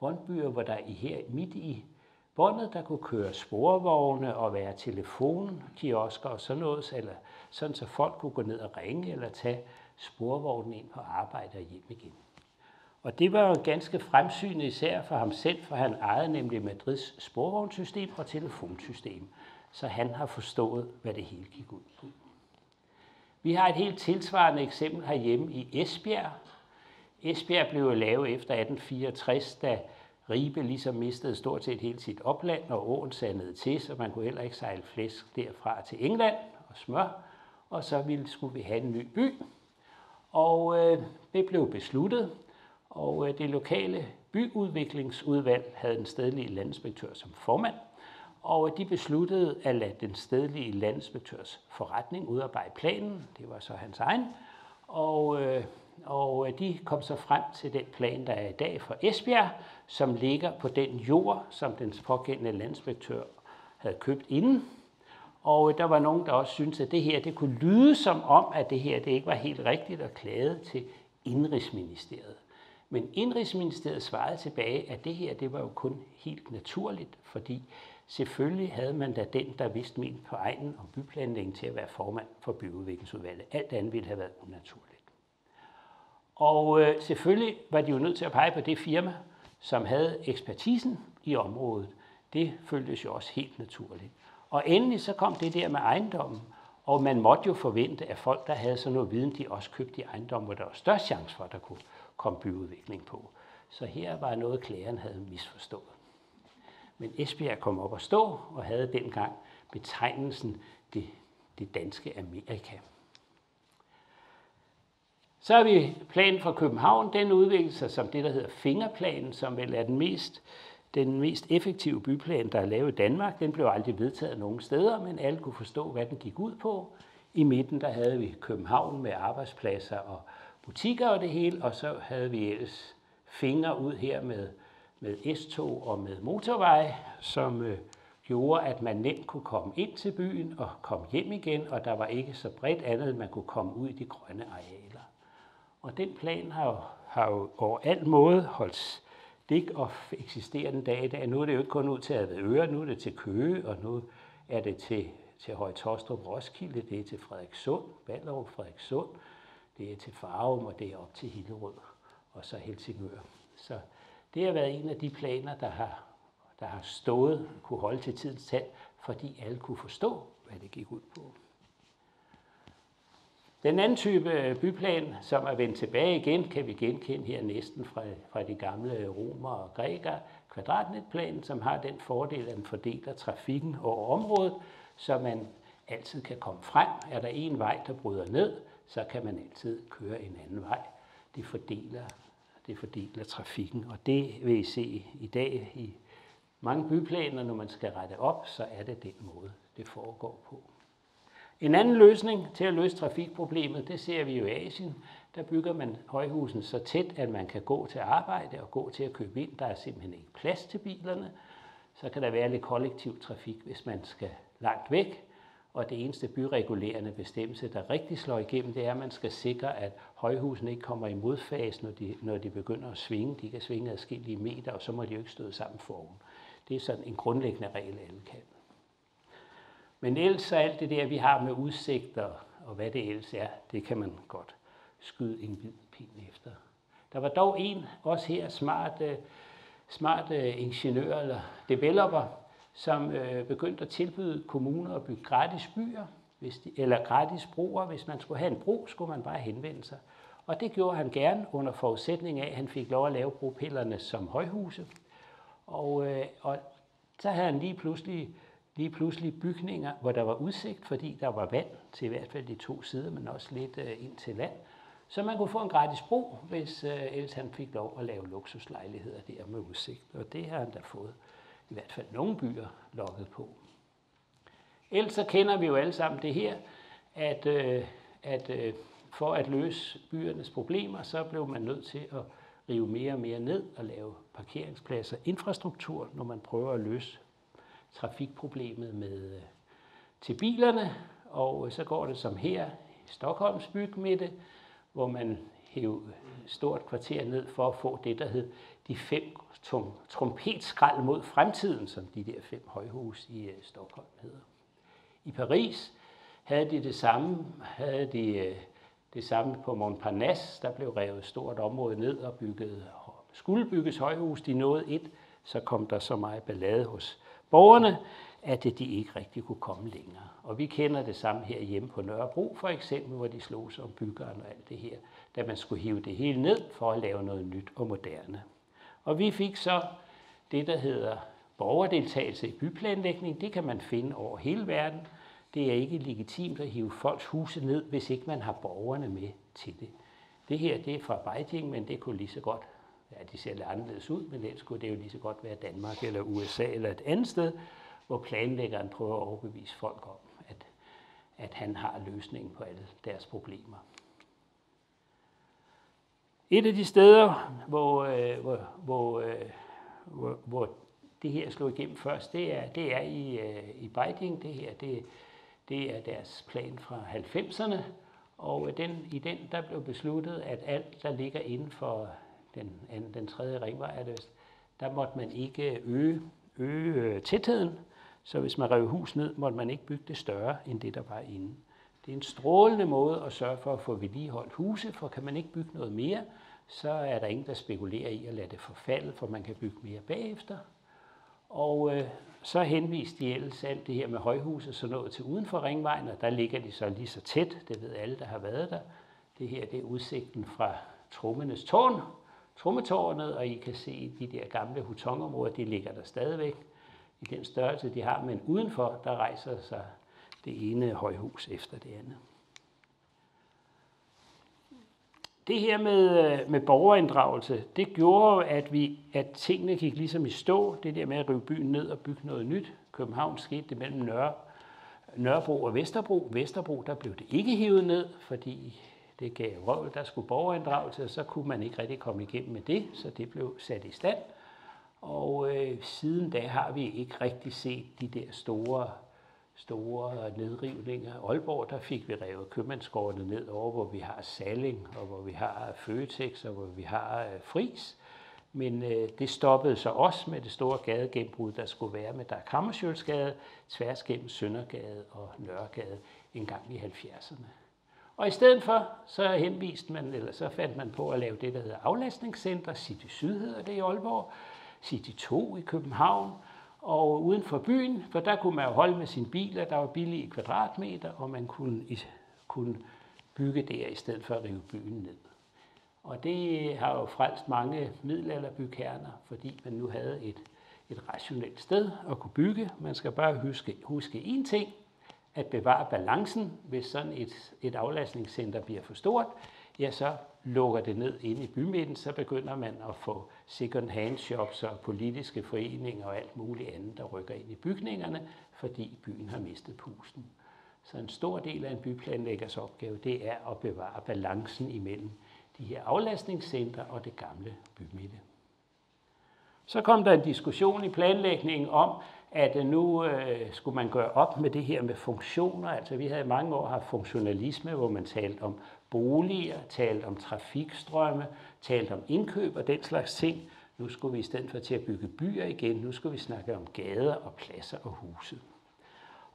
Bondbyer, hvor der i her midt i båndet, der kunne køre sporvogne og være telefonkiosker og sådan noget, eller sådan så folk kunne gå ned og ringe eller tage sporvognen ind på arbejde og hjem igen. Og det var jo ganske fremsynet især for ham selv, for han ejede nemlig Madrids sporvognssystem og telefonsystem. Så han har forstået, hvad det hele gik ud på. Vi har et helt tilsvarende eksempel herhjemme i Esbjerg. Esbjerg blev lavet efter 1864, da Ribe ligesom mistede stort set hele sit opland, og åen sandede til, så man kunne heller ikke sejle flæsk derfra til England og smør. Og så ville, skulle vi have en ny by. Og øh, det blev besluttet, og øh, det lokale byudviklingsudvalg havde en stedlig landinspektør som formand, og de besluttede at lade den stedlige landinspektørs forretning udarbejde planen. Det var så hans egen. Og, øh, og de kom så frem til den plan, der er i dag for Esbjerg, som ligger på den jord, som den pågældende landinspektør havde købt inden. Og der var nogen, der også syntes, at det her det kunne lyde som om, at det her det ikke var helt rigtigt at klage til Indrigsministeriet. Men Indrigsministeriet svarede tilbage, at det her det var jo kun helt naturligt, fordi selvfølgelig havde man da den, der vidste min på egen om byplanlægning til at være formand for byudviklingsudvalget. Alt andet ville have været unaturligt. Og øh, selvfølgelig var de jo nødt til at pege på det firma, som havde ekspertisen i området. Det føltes jo også helt naturligt. Og endelig så kom det der med ejendommen, og man måtte jo forvente, at folk, der havde sådan noget viden, de også købte de ejendomme, hvor der var størst chance for, at der kunne komme byudvikling på. Så her var noget, klageren havde misforstået. Men Esbjerg kom op og stå og havde dengang betegnelsen det, det danske Amerika. Så har vi planen fra København. Den udvikler sig som det, der hedder fingerplanen, som vel er den mest, den mest effektive byplan, der er lavet i Danmark. Den blev aldrig vedtaget nogen steder, men alle kunne forstå, hvad den gik ud på. I midten der havde vi København med arbejdspladser og butikker og det hele, og så havde vi ellers fingre ud her med, med S-tog og med motorvej, som øh, gjorde, at man nemt kunne komme ind til byen og komme hjem igen, og der var ikke så bredt andet, at man kunne komme ud i de grønne arealer. Og den plan har jo, har jo over alt måde holdt stik og eksisterer den dag i dag. Nu er det jo ikke kun ud til Avedøre, nu er det til Køge, og nu er det til, til Høje-Tostrup, Roskilde, det er til Frederikssund, Ballerup, Frederikssund, det er til Farum, og det er op til Hillerød, og så Helsingør. Så det har været en af de planer, der har, der har stået, kunne holde til tidens tand, fordi alle kunne forstå, hvad det gik ud på. Den anden type øh, byplan, som er vendt tilbage igen, kan vi genkende her næsten fra, fra de gamle romer og grækere. Kvadratnetplanen, som har den fordel, at den fordeler trafikken over området, så man altid kan komme frem. Er der en vej, der bryder ned, så kan man altid køre en anden vej. Det fordeler, det fordeler trafikken, og det vil I se i dag i mange byplaner, når man skal rette op, så er det den måde, det foregår på. En anden løsning til at løse trafikproblemet, det ser vi jo i Asien. Der bygger man højhusen så tæt, at man kan gå til arbejde og gå til at købe ind. Der er simpelthen ikke plads til bilerne. Så kan der være lidt kollektiv trafik, hvis man skal langt væk. Og det eneste byregulerende bestemmelse, der rigtig slår igennem, det er, at man skal sikre, at højhusene ikke kommer i modfase, når de, når de begynder at svinge. De kan svinge adskillige meter, og så må de jo ikke stå sammen foroven. Det er sådan en grundlæggende regel, alle kan. Men ellers så alt det der, vi har med udsigter og hvad det ellers er, det kan man godt skyde en hvid pin efter. Der var dog en, også her, smart, øh, smart øh, ingeniør eller developer, som øh, begyndte at tilbyde kommuner at bygge gratis byer, hvis de, eller gratis broer. Hvis man skulle have en bro, skulle man bare henvende sig. Og det gjorde han gerne under forudsætning af, at han fik lov at lave bropillerne som højhuse. Og, øh, og så havde han lige pludselig lige pludselig bygninger, hvor der var udsigt, fordi der var vand til i hvert fald de to sider, men også lidt øh, ind til land. så man kunne få en gratis bro, hvis øh, ellers han fik lov at lave luksuslejligheder der med udsigt. Og det har han da fået i hvert fald nogle byer lokket på. Ellers så kender vi jo alle sammen det her, at, øh, at øh, for at løse byernes problemer, så blev man nødt til at rive mere og mere ned og lave parkeringspladser, infrastruktur, når man prøver at løse trafikproblemet med, øh, til bilerne. Og øh, så går det som her i Stockholms bygmitte, hvor man hæver øh, stort kvarter ned for at få det, der hed de fem trompetskrald mod fremtiden, som de der fem højhus i øh, Stockholm hedder. I Paris havde de det samme, havde de øh, det samme på Montparnasse, der blev revet et stort område ned og bygget, skulle bygges højhus. De nåede et, så kom der så meget ballade hos borgerne, at de ikke rigtig kunne komme længere. Og vi kender det samme her hjemme på Nørrebro for eksempel, hvor de slog sig om byggeren og alt det her, da man skulle hive det hele ned for at lave noget nyt og moderne. Og vi fik så det, der hedder borgerdeltagelse i byplanlægning. Det kan man finde over hele verden. Det er ikke legitimt at hive folks huse ned, hvis ikke man har borgerne med til det. Det her det er fra Beijing, men det kunne lige så godt, ja, de ser lidt anderledes ud, men ellers kunne det jo lige så godt være Danmark eller USA eller et andet sted, hvor planlæggeren prøver at overbevise folk om, at, at han har løsningen på alle deres problemer. Et af de steder, hvor, øh, hvor, hvor, øh, hvor, hvor det her slog igennem først, det er, det er i, øh, i Beijing. Det her det, det er deres plan fra 90'erne, og øh, den, i den der blev besluttet, at alt, der ligger inden for den, den tredje ringvej, der måtte man ikke øge, øge øh, tætheden. Så hvis man rev hus ned, måtte man ikke bygge det større end det, der var inde. Det er en strålende måde at sørge for at få vedligeholdt huse, for kan man ikke bygge noget mere, så er der ingen, der spekulerer i at lade det forfalde, for man kan bygge mere bagefter. Og øh, så henviste de ellers alt det her med højhuset så noget til uden for ringvejen, og der ligger de så lige så tæt, det ved alle, der har været der. Det her det er udsigten fra Trummenes tårn, Trummetårnet, og I kan se de der gamle hutongområder, de ligger der stadigvæk i den størrelse, de har, men udenfor, der rejser sig det ene højhus efter det andet. Det her med, øh, med borgerinddragelse, det gjorde, at, vi, at tingene gik ligesom i stå. Det der med at rive byen ned og bygge noget nyt. København skete det mellem Nørre, Nørrebro og Vesterbro. Vesterbro, der blev det ikke hævet ned, fordi det gav røv, der skulle borgerinddragelse, og så kunne man ikke rigtig komme igennem med det, så det blev sat i stand. Og øh, siden da har vi ikke rigtig set de der store store nedrivninger. Aalborg, der fik vi revet købmandsgårdene ned over, hvor vi har Salling, og hvor vi har Føtex, og hvor vi har øh, Fris. Men øh, det stoppede så også med det store gadegennembrud, der skulle være med der Kammersjølsgade, tværs gennem Søndergade og Nørregade en gang i 70'erne. Og i stedet for, så henviste man, eller så fandt man på at lave det, der hedder aflastningscenter. City Syd hedder det i Aalborg, City 2 i København, og uden for byen, for der kunne man jo holde med sin bil, der var billige kvadratmeter, og man kunne, kunne bygge der i stedet for at rive byen ned. Og det har jo frelst mange middelalderbykerner, fordi man nu havde et, et rationelt sted at kunne bygge. Man skal bare huske, huske én ting, at bevare balancen, hvis sådan et, et aflastningscenter bliver for stort, ja, så lukker det ned ind i bymidten, så begynder man at få second hand shops og politiske foreninger og alt muligt andet, der rykker ind i bygningerne, fordi byen har mistet pusten. Så en stor del af en byplanlæggers opgave, det er at bevare balancen imellem de her aflastningscentre og det gamle bymidte. Så kom der en diskussion i planlægningen om, at nu øh, skulle man gøre op med det her med funktioner. Altså vi havde i mange år haft funktionalisme, hvor man talte om boliger, talt om trafikstrømme, talt om indkøb og den slags ting. Nu skulle vi i stedet for til at bygge byer igen, nu skulle vi snakke om gader og pladser og huse.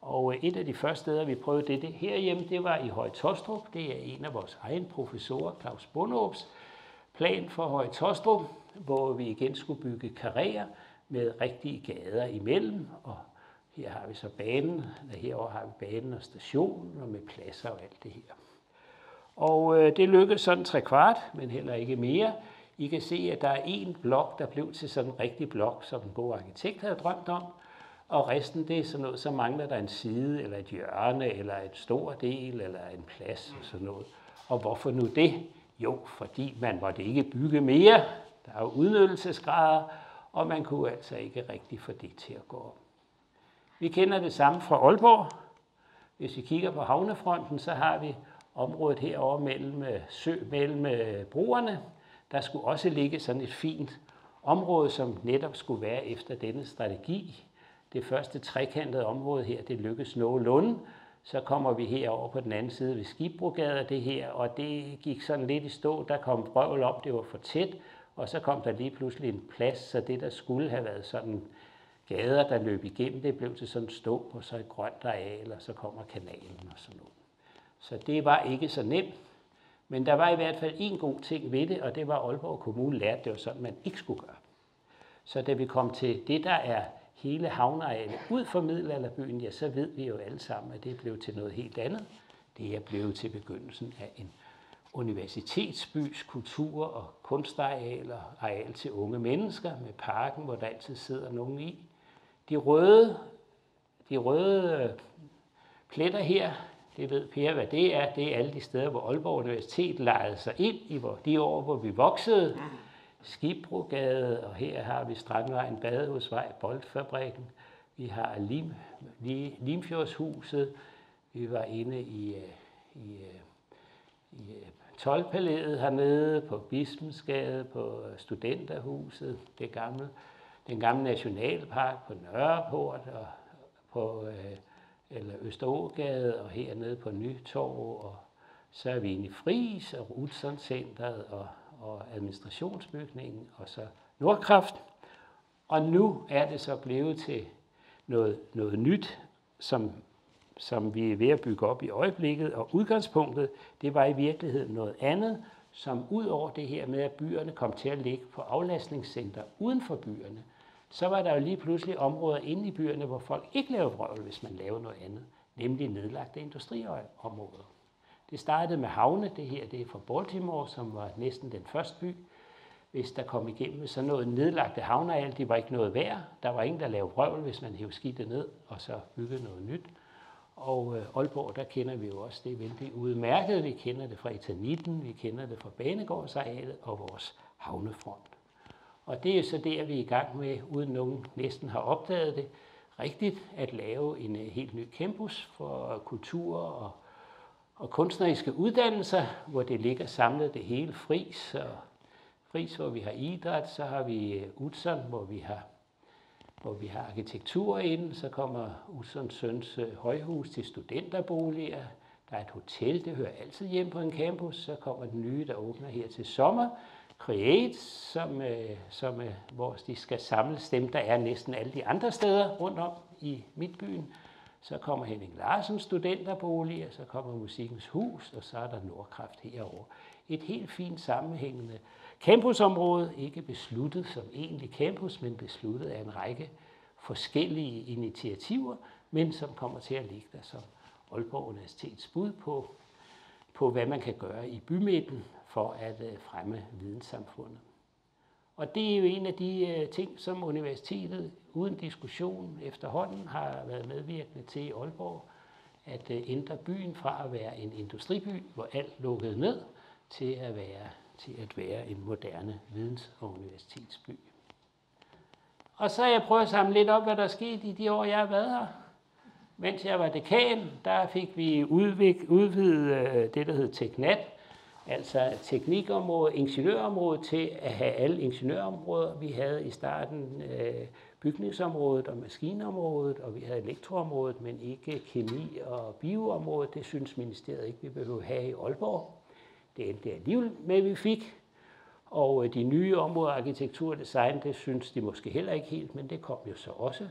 Og øh, et af de første steder, vi prøvede det, det herhjemme, det var i Høje Tostrup. Det er en af vores egen professorer, Claus Bundåbs, plan for Høje Tostrup, hvor vi igen skulle bygge karrierer med rigtige gader imellem. Og her har vi så banen, herover har vi banen og stationen og med pladser og alt det her. Og øh, det lykkedes sådan tre kvart, men heller ikke mere. I kan se, at der er en blok, der blev til sådan en rigtig blok, som en god arkitekt havde drømt om. Og resten, det er sådan noget, så mangler der en side, eller et hjørne, eller et stor del, eller en plads, og sådan noget. Og hvorfor nu det? Jo, fordi man måtte ikke bygge mere. Der er jo udnyttelsesgrader, og man kunne altså ikke rigtig få det til at gå op. Vi kender det samme fra Aalborg. Hvis vi kigger på havnefronten, så har vi området herovre mellem, øh, sø, mellem øh, broerne. Der skulle også ligge sådan et fint område, som netop skulle være efter denne strategi. Det første trekantede område her, det lykkedes nogenlunde. Så kommer vi herover på den anden side ved Skibbrogade det her, og det gik sådan lidt i stå. Der kom brøvl op, det var for tæt, og så kom der lige pludselig en plads, så det, der skulle have været sådan gader, der løb igennem, det blev til sådan stå på så et grønt areal, og så kommer kanalen og sådan noget. Så det var ikke så nemt, men der var i hvert fald en god ting ved det, og det var Aalborg Kommune lærte, det var sådan, man ikke skulle gøre. Så da vi kom til det, der er hele havnearealet ud for middelalderbyen, ja, så ved vi jo alle sammen, at det blev til noget helt andet. Det er blevet til begyndelsen af en universitetsbys kultur- og kunstarealer, areal til unge mennesker med parken, hvor der altid sidder nogen i. De røde, de røde øh, pletter her, det ved Per, hvad det er. Det er alle de steder, hvor Aalborg Universitet lejede sig ind i de år, hvor vi voksede. Skibbrogade, og her har vi Strandvejen, Badehusvej, Boldfabrikken. Vi har Lim, Limfjordshuset. Vi var inde i, i, i, øh, i øh, Tolpalæet hernede, på Bispensgade, på Studenterhuset, det gamle, den gamle nationalpark på Nørreport og på øh, eller Østerågade og hernede på Nytorv, og så er vi inde i Fris og Rudson Centeret og, og administrationsbygningen og så Nordkraft. Og nu er det så blevet til noget, noget nyt, som, som vi er ved at bygge op i øjeblikket, og udgangspunktet, det var i virkeligheden noget andet, som ud over det her med, at byerne kom til at ligge på aflastningscenter uden for byerne, så var der jo lige pludselig områder inde i byerne, hvor folk ikke lavede vrøvl, hvis man lavede noget andet, nemlig nedlagte industriområder. Det startede med havne, det her det er fra Baltimore, som var næsten den første by, hvis der kom igennem sådan noget nedlagte havneareal, det var ikke noget værd. Der var ingen, der lavede vrøvl, hvis man hævde skidtet ned og så byggede noget nyt. Og øh, Aalborg, der kender vi jo også det vældig udmærket. Vi kender det fra Etanitten, vi kender det fra Banegårdsarealet og vores havnefront. Og det er så der, vi er i gang med, uden nogen næsten har opdaget det, rigtigt at lave en øh, helt ny campus for kultur og, og kunstneriske uddannelser, hvor det ligger samlet det hele fris. Og fris, hvor vi har idræt, så har vi øh, Utzon, hvor vi har hvor vi har arkitektur ind, så kommer Utzons søns øh, højhus til studenterboliger. Der er et hotel, det hører altid hjem på en campus. Så kommer den nye, der åbner her til sommer. Create, som, øh, som, øh, hvor de skal samles dem, der er næsten alle de andre steder rundt om i Midtbyen. Så kommer Henning Larsen studenterbolig, og så kommer Musikkens Hus, og så er der Nordkraft herover. Et helt fint sammenhængende campusområde, ikke besluttet som egentlig campus, men besluttet af en række forskellige initiativer, men som kommer til at ligge der som Aalborg Universitets bud på, på, hvad man kan gøre i bymidten for at øh, fremme videnssamfundet. Og det er jo en af de øh, ting, som universitetet uden diskussion efterhånden har været medvirkende til i Aalborg, at øh, ændre byen fra at være en industriby, hvor alt lukkede ned, til at være, til at være en moderne videns- og universitetsby. Og så har jeg prøvet at samle lidt op, hvad der er sket i de år, jeg har været her. Mens jeg var dekan, der fik vi udvidet det, der hed Teknat, altså teknikområdet, ingeniørområdet, til at have alle ingeniørområder. Vi havde i starten øh, bygningsområdet og maskinområdet, og vi havde elektroområdet, men ikke kemi- og bioområdet. Det synes ministeriet ikke, vi behøver have i Aalborg. Det endte alligevel med, vi fik. Og øh, de nye områder, arkitektur og design, det synes de måske heller ikke helt, men det kom jo så også.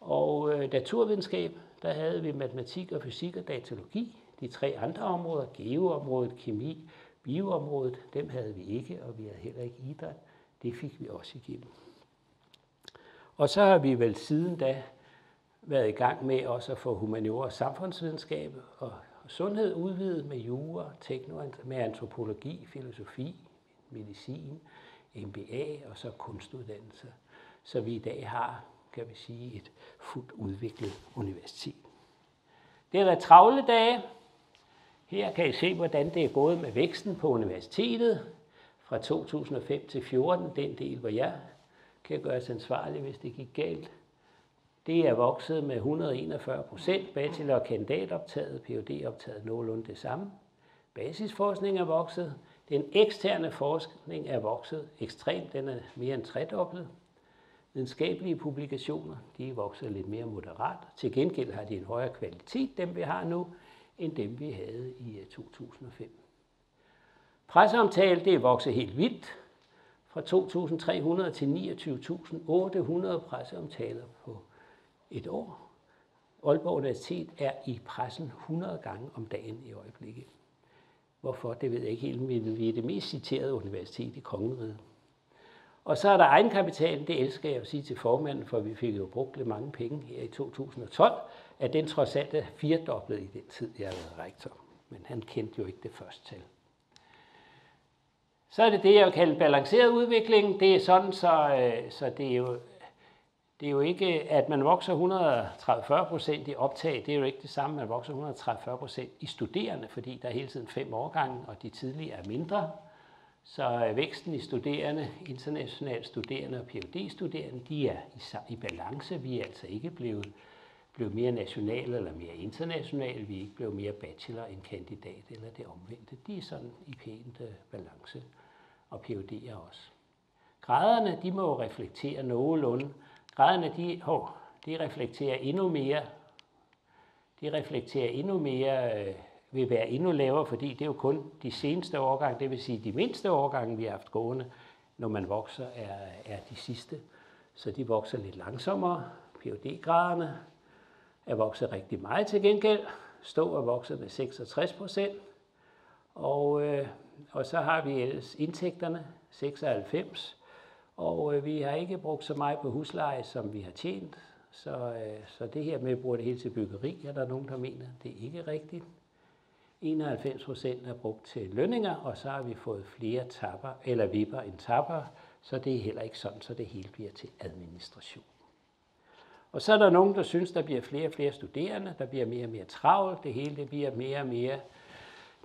Og øh, naturvidenskab, der havde vi matematik og fysik og datalogi. De tre andre områder, geoområdet, kemi, bioområdet, dem havde vi ikke, og vi havde heller ikke idræt. Det fik vi også igennem. Og så har vi vel siden da været i gang med også at få humaniora og samfundsvidenskab og sundhed udvidet med jura, tekno, med antropologi, filosofi, medicin, MBA og så kunstuddannelse. Så vi i dag har, kan vi sige, et fuldt udviklet universitet. Det er da travle dage, her kan I se, hvordan det er gået med væksten på universitetet fra 2005 til 14, den del, hvor jeg kan gøres ansvarlig, hvis det gik galt. Det er vokset med 141 procent, bachelor- og kandidatoptaget, phd optaget nogenlunde det samme. Basisforskning er vokset. Den eksterne forskning er vokset ekstremt, den er mere end tredoblet. Videnskabelige publikationer, de er vokset lidt mere moderat. Til gengæld har de en højere kvalitet, dem vi har nu, end dem vi havde i øh, 2005. Presseomtale, det er vokset helt vildt. Fra 2.300 til 29.800 presseomtaler på et år. Aalborg Universitet er i pressen 100 gange om dagen i øjeblikket. Hvorfor, det ved jeg ikke helt, men vi er det mest citerede universitet i kongeriget. Og så er der egenkapitalen, det elsker jeg at sige til formanden, for vi fik jo brugt lidt mange penge her i 2012, at den trods alt er firedoblet i den tid, jeg har været rektor. Men han kendte jo ikke det første tal. Så er det det, jeg vil kalde balanceret udvikling. Det er sådan, så, øh, så det, er jo, det er jo ikke, at man vokser 130 procent i optag. Det er jo ikke det samme, man vokser 130 procent i studerende, fordi der er hele tiden fem årgange, og de tidlige er mindre. Så øh, væksten i studerende, internationale studerende og phd studerende de er i, i balance. Vi er altså ikke blevet, blev mere national eller mere international, Vi ikke blev mere bachelor end kandidat eller det omvendte. De er sådan i pænt øh, balance og PUD'er også. Graderne, de må jo reflektere nogenlunde. Graderne, de, oh, de reflekterer endnu mere, de reflekterer endnu mere, øh, vil være endnu lavere, fordi det er jo kun de seneste årgange, det vil sige de mindste årgange, vi har haft gående, når man vokser, er, er de sidste. Så de vokser lidt langsommere. PhD-graderne er vokset rigtig meget til gengæld. Stå er vokset med 66 procent. Og øh, og så har vi ellers indtægterne, 96, og øh, vi har ikke brugt så meget på husleje, som vi har tjent. Så, øh, så det her med at bruge det hele til byggeri, er der nogen, der mener, det er ikke rigtigt. 91 procent er brugt til lønninger, og så har vi fået flere tapper, eller vipper end tapper, så det er heller ikke sådan, så det hele bliver til administration. Og så er der nogen, der synes, der bliver flere og flere studerende, der bliver mere og mere travlt, det hele det bliver mere og mere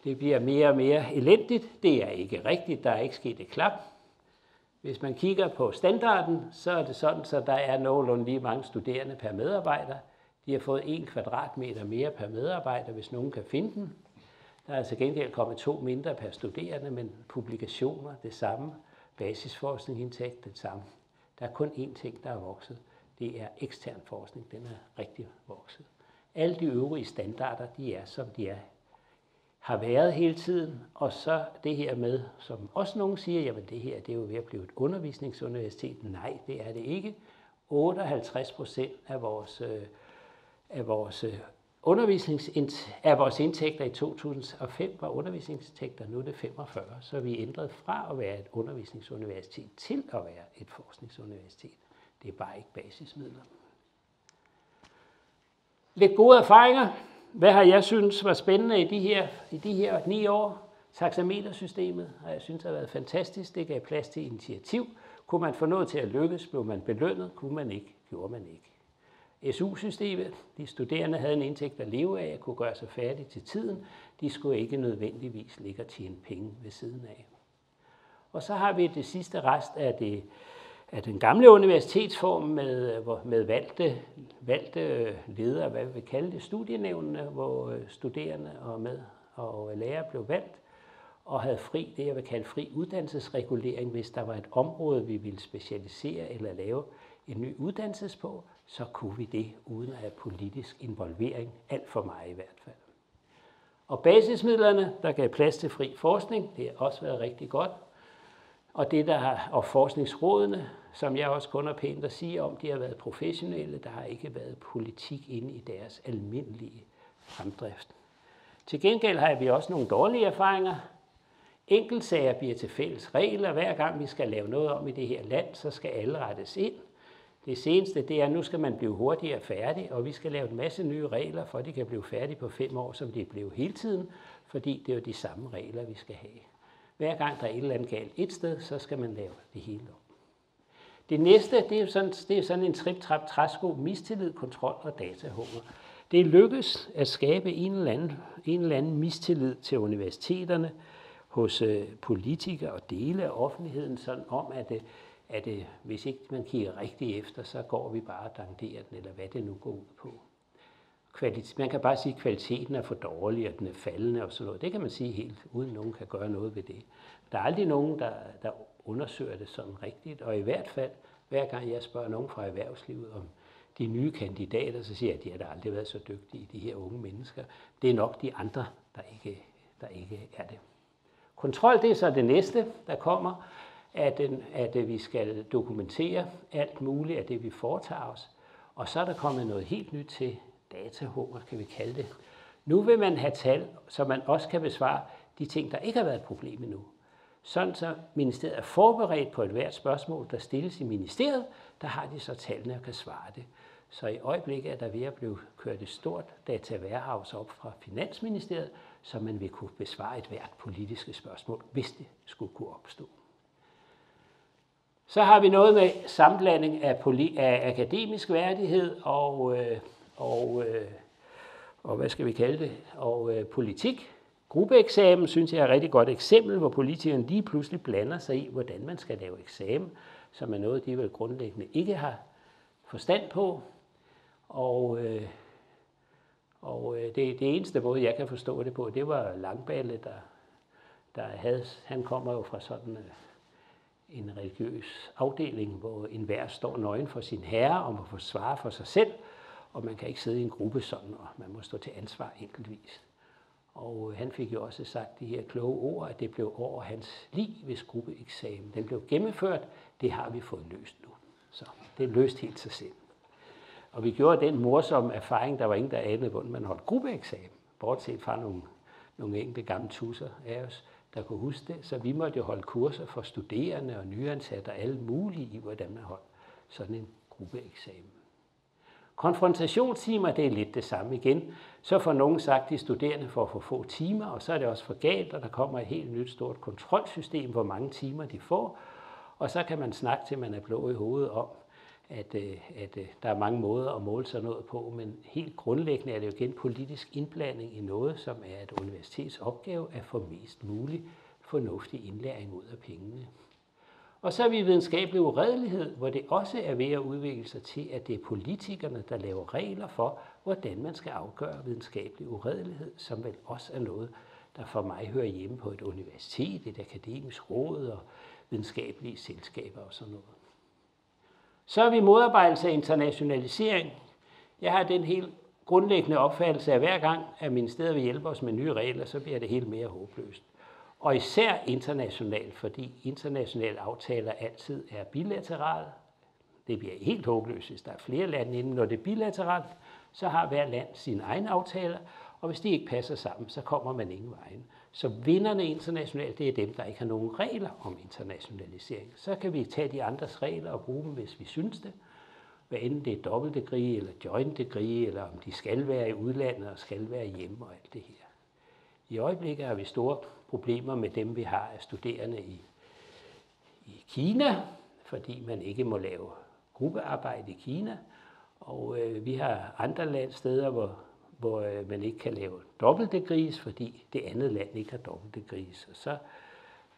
det bliver mere og mere elendigt. Det er ikke rigtigt. Der er ikke sket et klap. Hvis man kigger på standarden, så er det sådan, så der er nogenlunde lige mange studerende per medarbejder. De har fået en kvadratmeter mere per medarbejder, hvis nogen kan finde den. Der er altså gengæld kommet to mindre per studerende, men publikationer det samme. basisforskningindtægt det samme. Der er kun én ting, der er vokset. Det er ekstern forskning. Den er rigtig vokset. Alle de øvrige standarder, de er, som de er har været hele tiden, og så det her med, som også nogen siger, jamen det her det er jo ved at blive et undervisningsuniversitet. Nej, det er det ikke. 58 procent af vores, øh, af vores øh, undervisnings af vores indtægter i 2005 var undervisningsindtægter, nu er det 45, så vi ændret fra at være et undervisningsuniversitet til at være et forskningsuniversitet. Det er bare ikke basismidler. Lidt gode erfaringer. Hvad har jeg synes var spændende i de her, i de her ni år? Taxametersystemet har jeg synes har været fantastisk. Det gav plads til initiativ. Kunne man få noget til at lykkes, blev man belønnet. Kunne man ikke, gjorde man ikke. SU-systemet, de studerende havde en indtægt at leve af, kunne gøre sig færdig til tiden. De skulle ikke nødvendigvis ligge og tjene penge ved siden af. Og så har vi det sidste rest af det af den gamle universitetsform med, øh, med valgte, valgte øh, ledere, hvad vi vil kalde det, studienævnene, hvor øh, studerende og med og lærer blev valgt, og havde fri, det jeg vil kalde fri uddannelsesregulering, hvis der var et område, vi ville specialisere eller lave en ny uddannelses på, så kunne vi det uden at have politisk involvering, alt for mig i hvert fald. Og basismidlerne, der gav plads til fri forskning, det har også været rigtig godt, og, det, der har, og forskningsrådene, som jeg også kun har pænt at sige om, de har været professionelle. Der har ikke været politik inde i deres almindelige fremdrift. Til gengæld har vi også nogle dårlige erfaringer. Enkeltsager bliver til fælles regler. Hver gang vi skal lave noget om i det her land, så skal alle rettes ind. Det seneste det er, at nu skal man blive hurtigere færdig, og vi skal lave en masse nye regler, for at de kan blive færdige på fem år, som de blev hele tiden, fordi det er jo de samme regler, vi skal have. Hver gang der er et eller andet galt et sted, så skal man lave det hele om. Det næste, det er sådan, det er sådan en trip-trap træsko, mistillid, kontrol og datahunger. Det lykkes at skabe en eller anden, en eller anden mistillid til universiteterne hos øh, politikere og dele af offentligheden, sådan om, at, øh, at, at hvis ikke man kigger rigtigt efter, så går vi bare og den, eller hvad det nu går ud på. Kvalit- man kan bare sige, at kvaliteten er for dårlig, og den er faldende og sådan noget. Det kan man sige helt, uden nogen kan gøre noget ved det. Der er aldrig nogen, der, der undersøger det sådan rigtigt, og i hvert fald, hver gang jeg spørger nogen fra erhvervslivet om de nye kandidater, så siger jeg, at de har da aldrig været så dygtige, de her unge mennesker. Det er nok de andre, der ikke, der ikke er det. Kontrol, det er så det næste, der kommer, at, at øh, vi skal dokumentere alt muligt af det, vi foretager os. Og så er der kommet noget helt nyt til datahunger, kan vi kalde det. Nu vil man have tal, så man også kan besvare de ting, der ikke har været et problem endnu. Sådan så ministeriet er forberedt på et hvert spørgsmål, der stilles i ministeriet, der har de så tallene og kan svare det. Så i øjeblikket er der ved at blive kørt et stort data warehouse op fra Finansministeriet, så man vil kunne besvare et hvert politiske spørgsmål, hvis det skulle kunne opstå. Så har vi noget med sammenblanding af, poli- af akademisk værdighed og, øh, og, øh, og hvad skal vi kalde det, og øh, politik. Gruppeeksamen synes jeg er et rigtig godt eksempel, hvor politikerne lige pludselig blander sig i, hvordan man skal lave eksamen, som er noget, de vel grundlæggende ikke har forstand på. Og, øh, og øh, det, det eneste måde, jeg kan forstå det på, det var Langballe, der, der havde, han kommer jo fra sådan øh, en religiøs afdeling, hvor enhver står nøgen for sin herre og må forsvare for sig selv, og man kan ikke sidde i en gruppe sådan, og man må stå til ansvar enkeltvis. Og øh, han fik jo også sagt de her kloge ord, at det blev over hans liv, hvis gruppeeksamen den blev gennemført. Det har vi fået løst nu. Så det er løst helt sig selv. Og vi gjorde den morsomme erfaring, der var ingen, der anede, hvordan man holdt gruppeeksamen. Bortset fra nogle, nogle enkelte gamle tusser af os, der kunne huske det. Så vi måtte jo holde kurser for studerende og nyansatte og alle mulige i, hvordan man holdt sådan en gruppeeksamen. Konfrontationstimer, det er lidt det samme igen. Så får nogen sagt, at de studerende får for få timer, og så er det også for galt, og der kommer et helt nyt stort kontrolsystem, hvor mange timer de får. Og så kan man snakke til, man er blå i hovedet om, at, øh, at øh, der er mange måder at måle sig noget på, men helt grundlæggende er det jo igen politisk indblanding i noget, som er et universitets opgave at få mest mulig fornuftig indlæring ud af pengene. Og så er vi videnskabelig uredelighed, hvor det også er ved at udvikle sig til, at det er politikerne, der laver regler for, hvordan man skal afgøre videnskabelig uredelighed, som vel også er noget, der for mig hører hjemme på et universitet, et akademisk råd og videnskabelige selskaber og sådan noget. Så er vi modarbejdelse af internationalisering. Jeg har den helt grundlæggende opfattelse af, at hver gang, at ministeriet vil hjælpe os med nye regler, så bliver det helt mere håbløst. Og især internationalt, fordi internationale aftaler altid er bilaterale. Det bliver helt håbløst, hvis der er flere lande inden. Når det er bilateralt, så har hver land sine egne aftaler, og hvis de ikke passer sammen, så kommer man ingen vejen. Så vinderne internationalt, det er dem, der ikke har nogen regler om internationalisering. Så kan vi tage de andres regler og bruge dem, hvis vi synes det. Hvad enten det er dobbelt degree eller joint degree, eller om de skal være i udlandet og skal være hjemme og alt det her. I øjeblikket har vi store problemer med dem, vi har af studerende i, i Kina, fordi man ikke må lave gruppearbejde i Kina. Og øh, vi har andre landsteder, hvor, hvor øh, man ikke kan lave dobbeltdegrees, fordi det andet land ikke har dobbeltdegrees. Og så,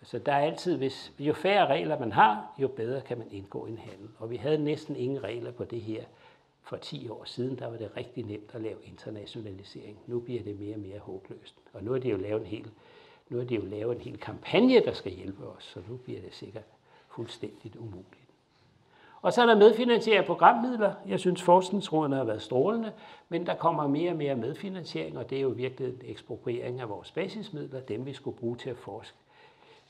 så der er altid, hvis, jo færre regler man har, jo bedre kan man indgå en handel. Og vi havde næsten ingen regler på det her for 10 år siden, der var det rigtig nemt at lave internationalisering. Nu bliver det mere og mere håbløst. Og nu er det jo lavet en hel, nu er de jo lavet en hel kampagne, der skal hjælpe os, så nu bliver det sikkert fuldstændigt umuligt. Og så er der medfinansiering af programmidler. Jeg synes, forskningsrådene har været strålende, men der kommer mere og mere medfinansiering, og det er jo virkelig en ekspropriering af vores basismidler, dem vi skulle bruge til at forske.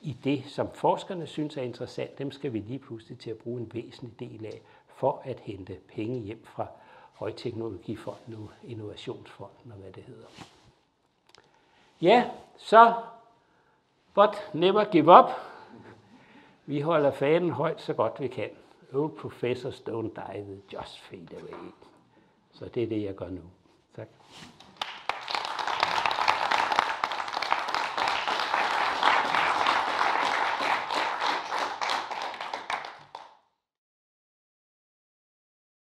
I det, som forskerne synes er interessant, dem skal vi lige pludselig til at bruge en væsentlig del af, for at hente penge hjem fra Højteknologifonden og Innovationsfonden og hvad det hedder. Ja, så but never give up. Vi holder fanen højt så godt vi kan. Old professors don't die, they just fade away. Så det er det, jeg gør nu.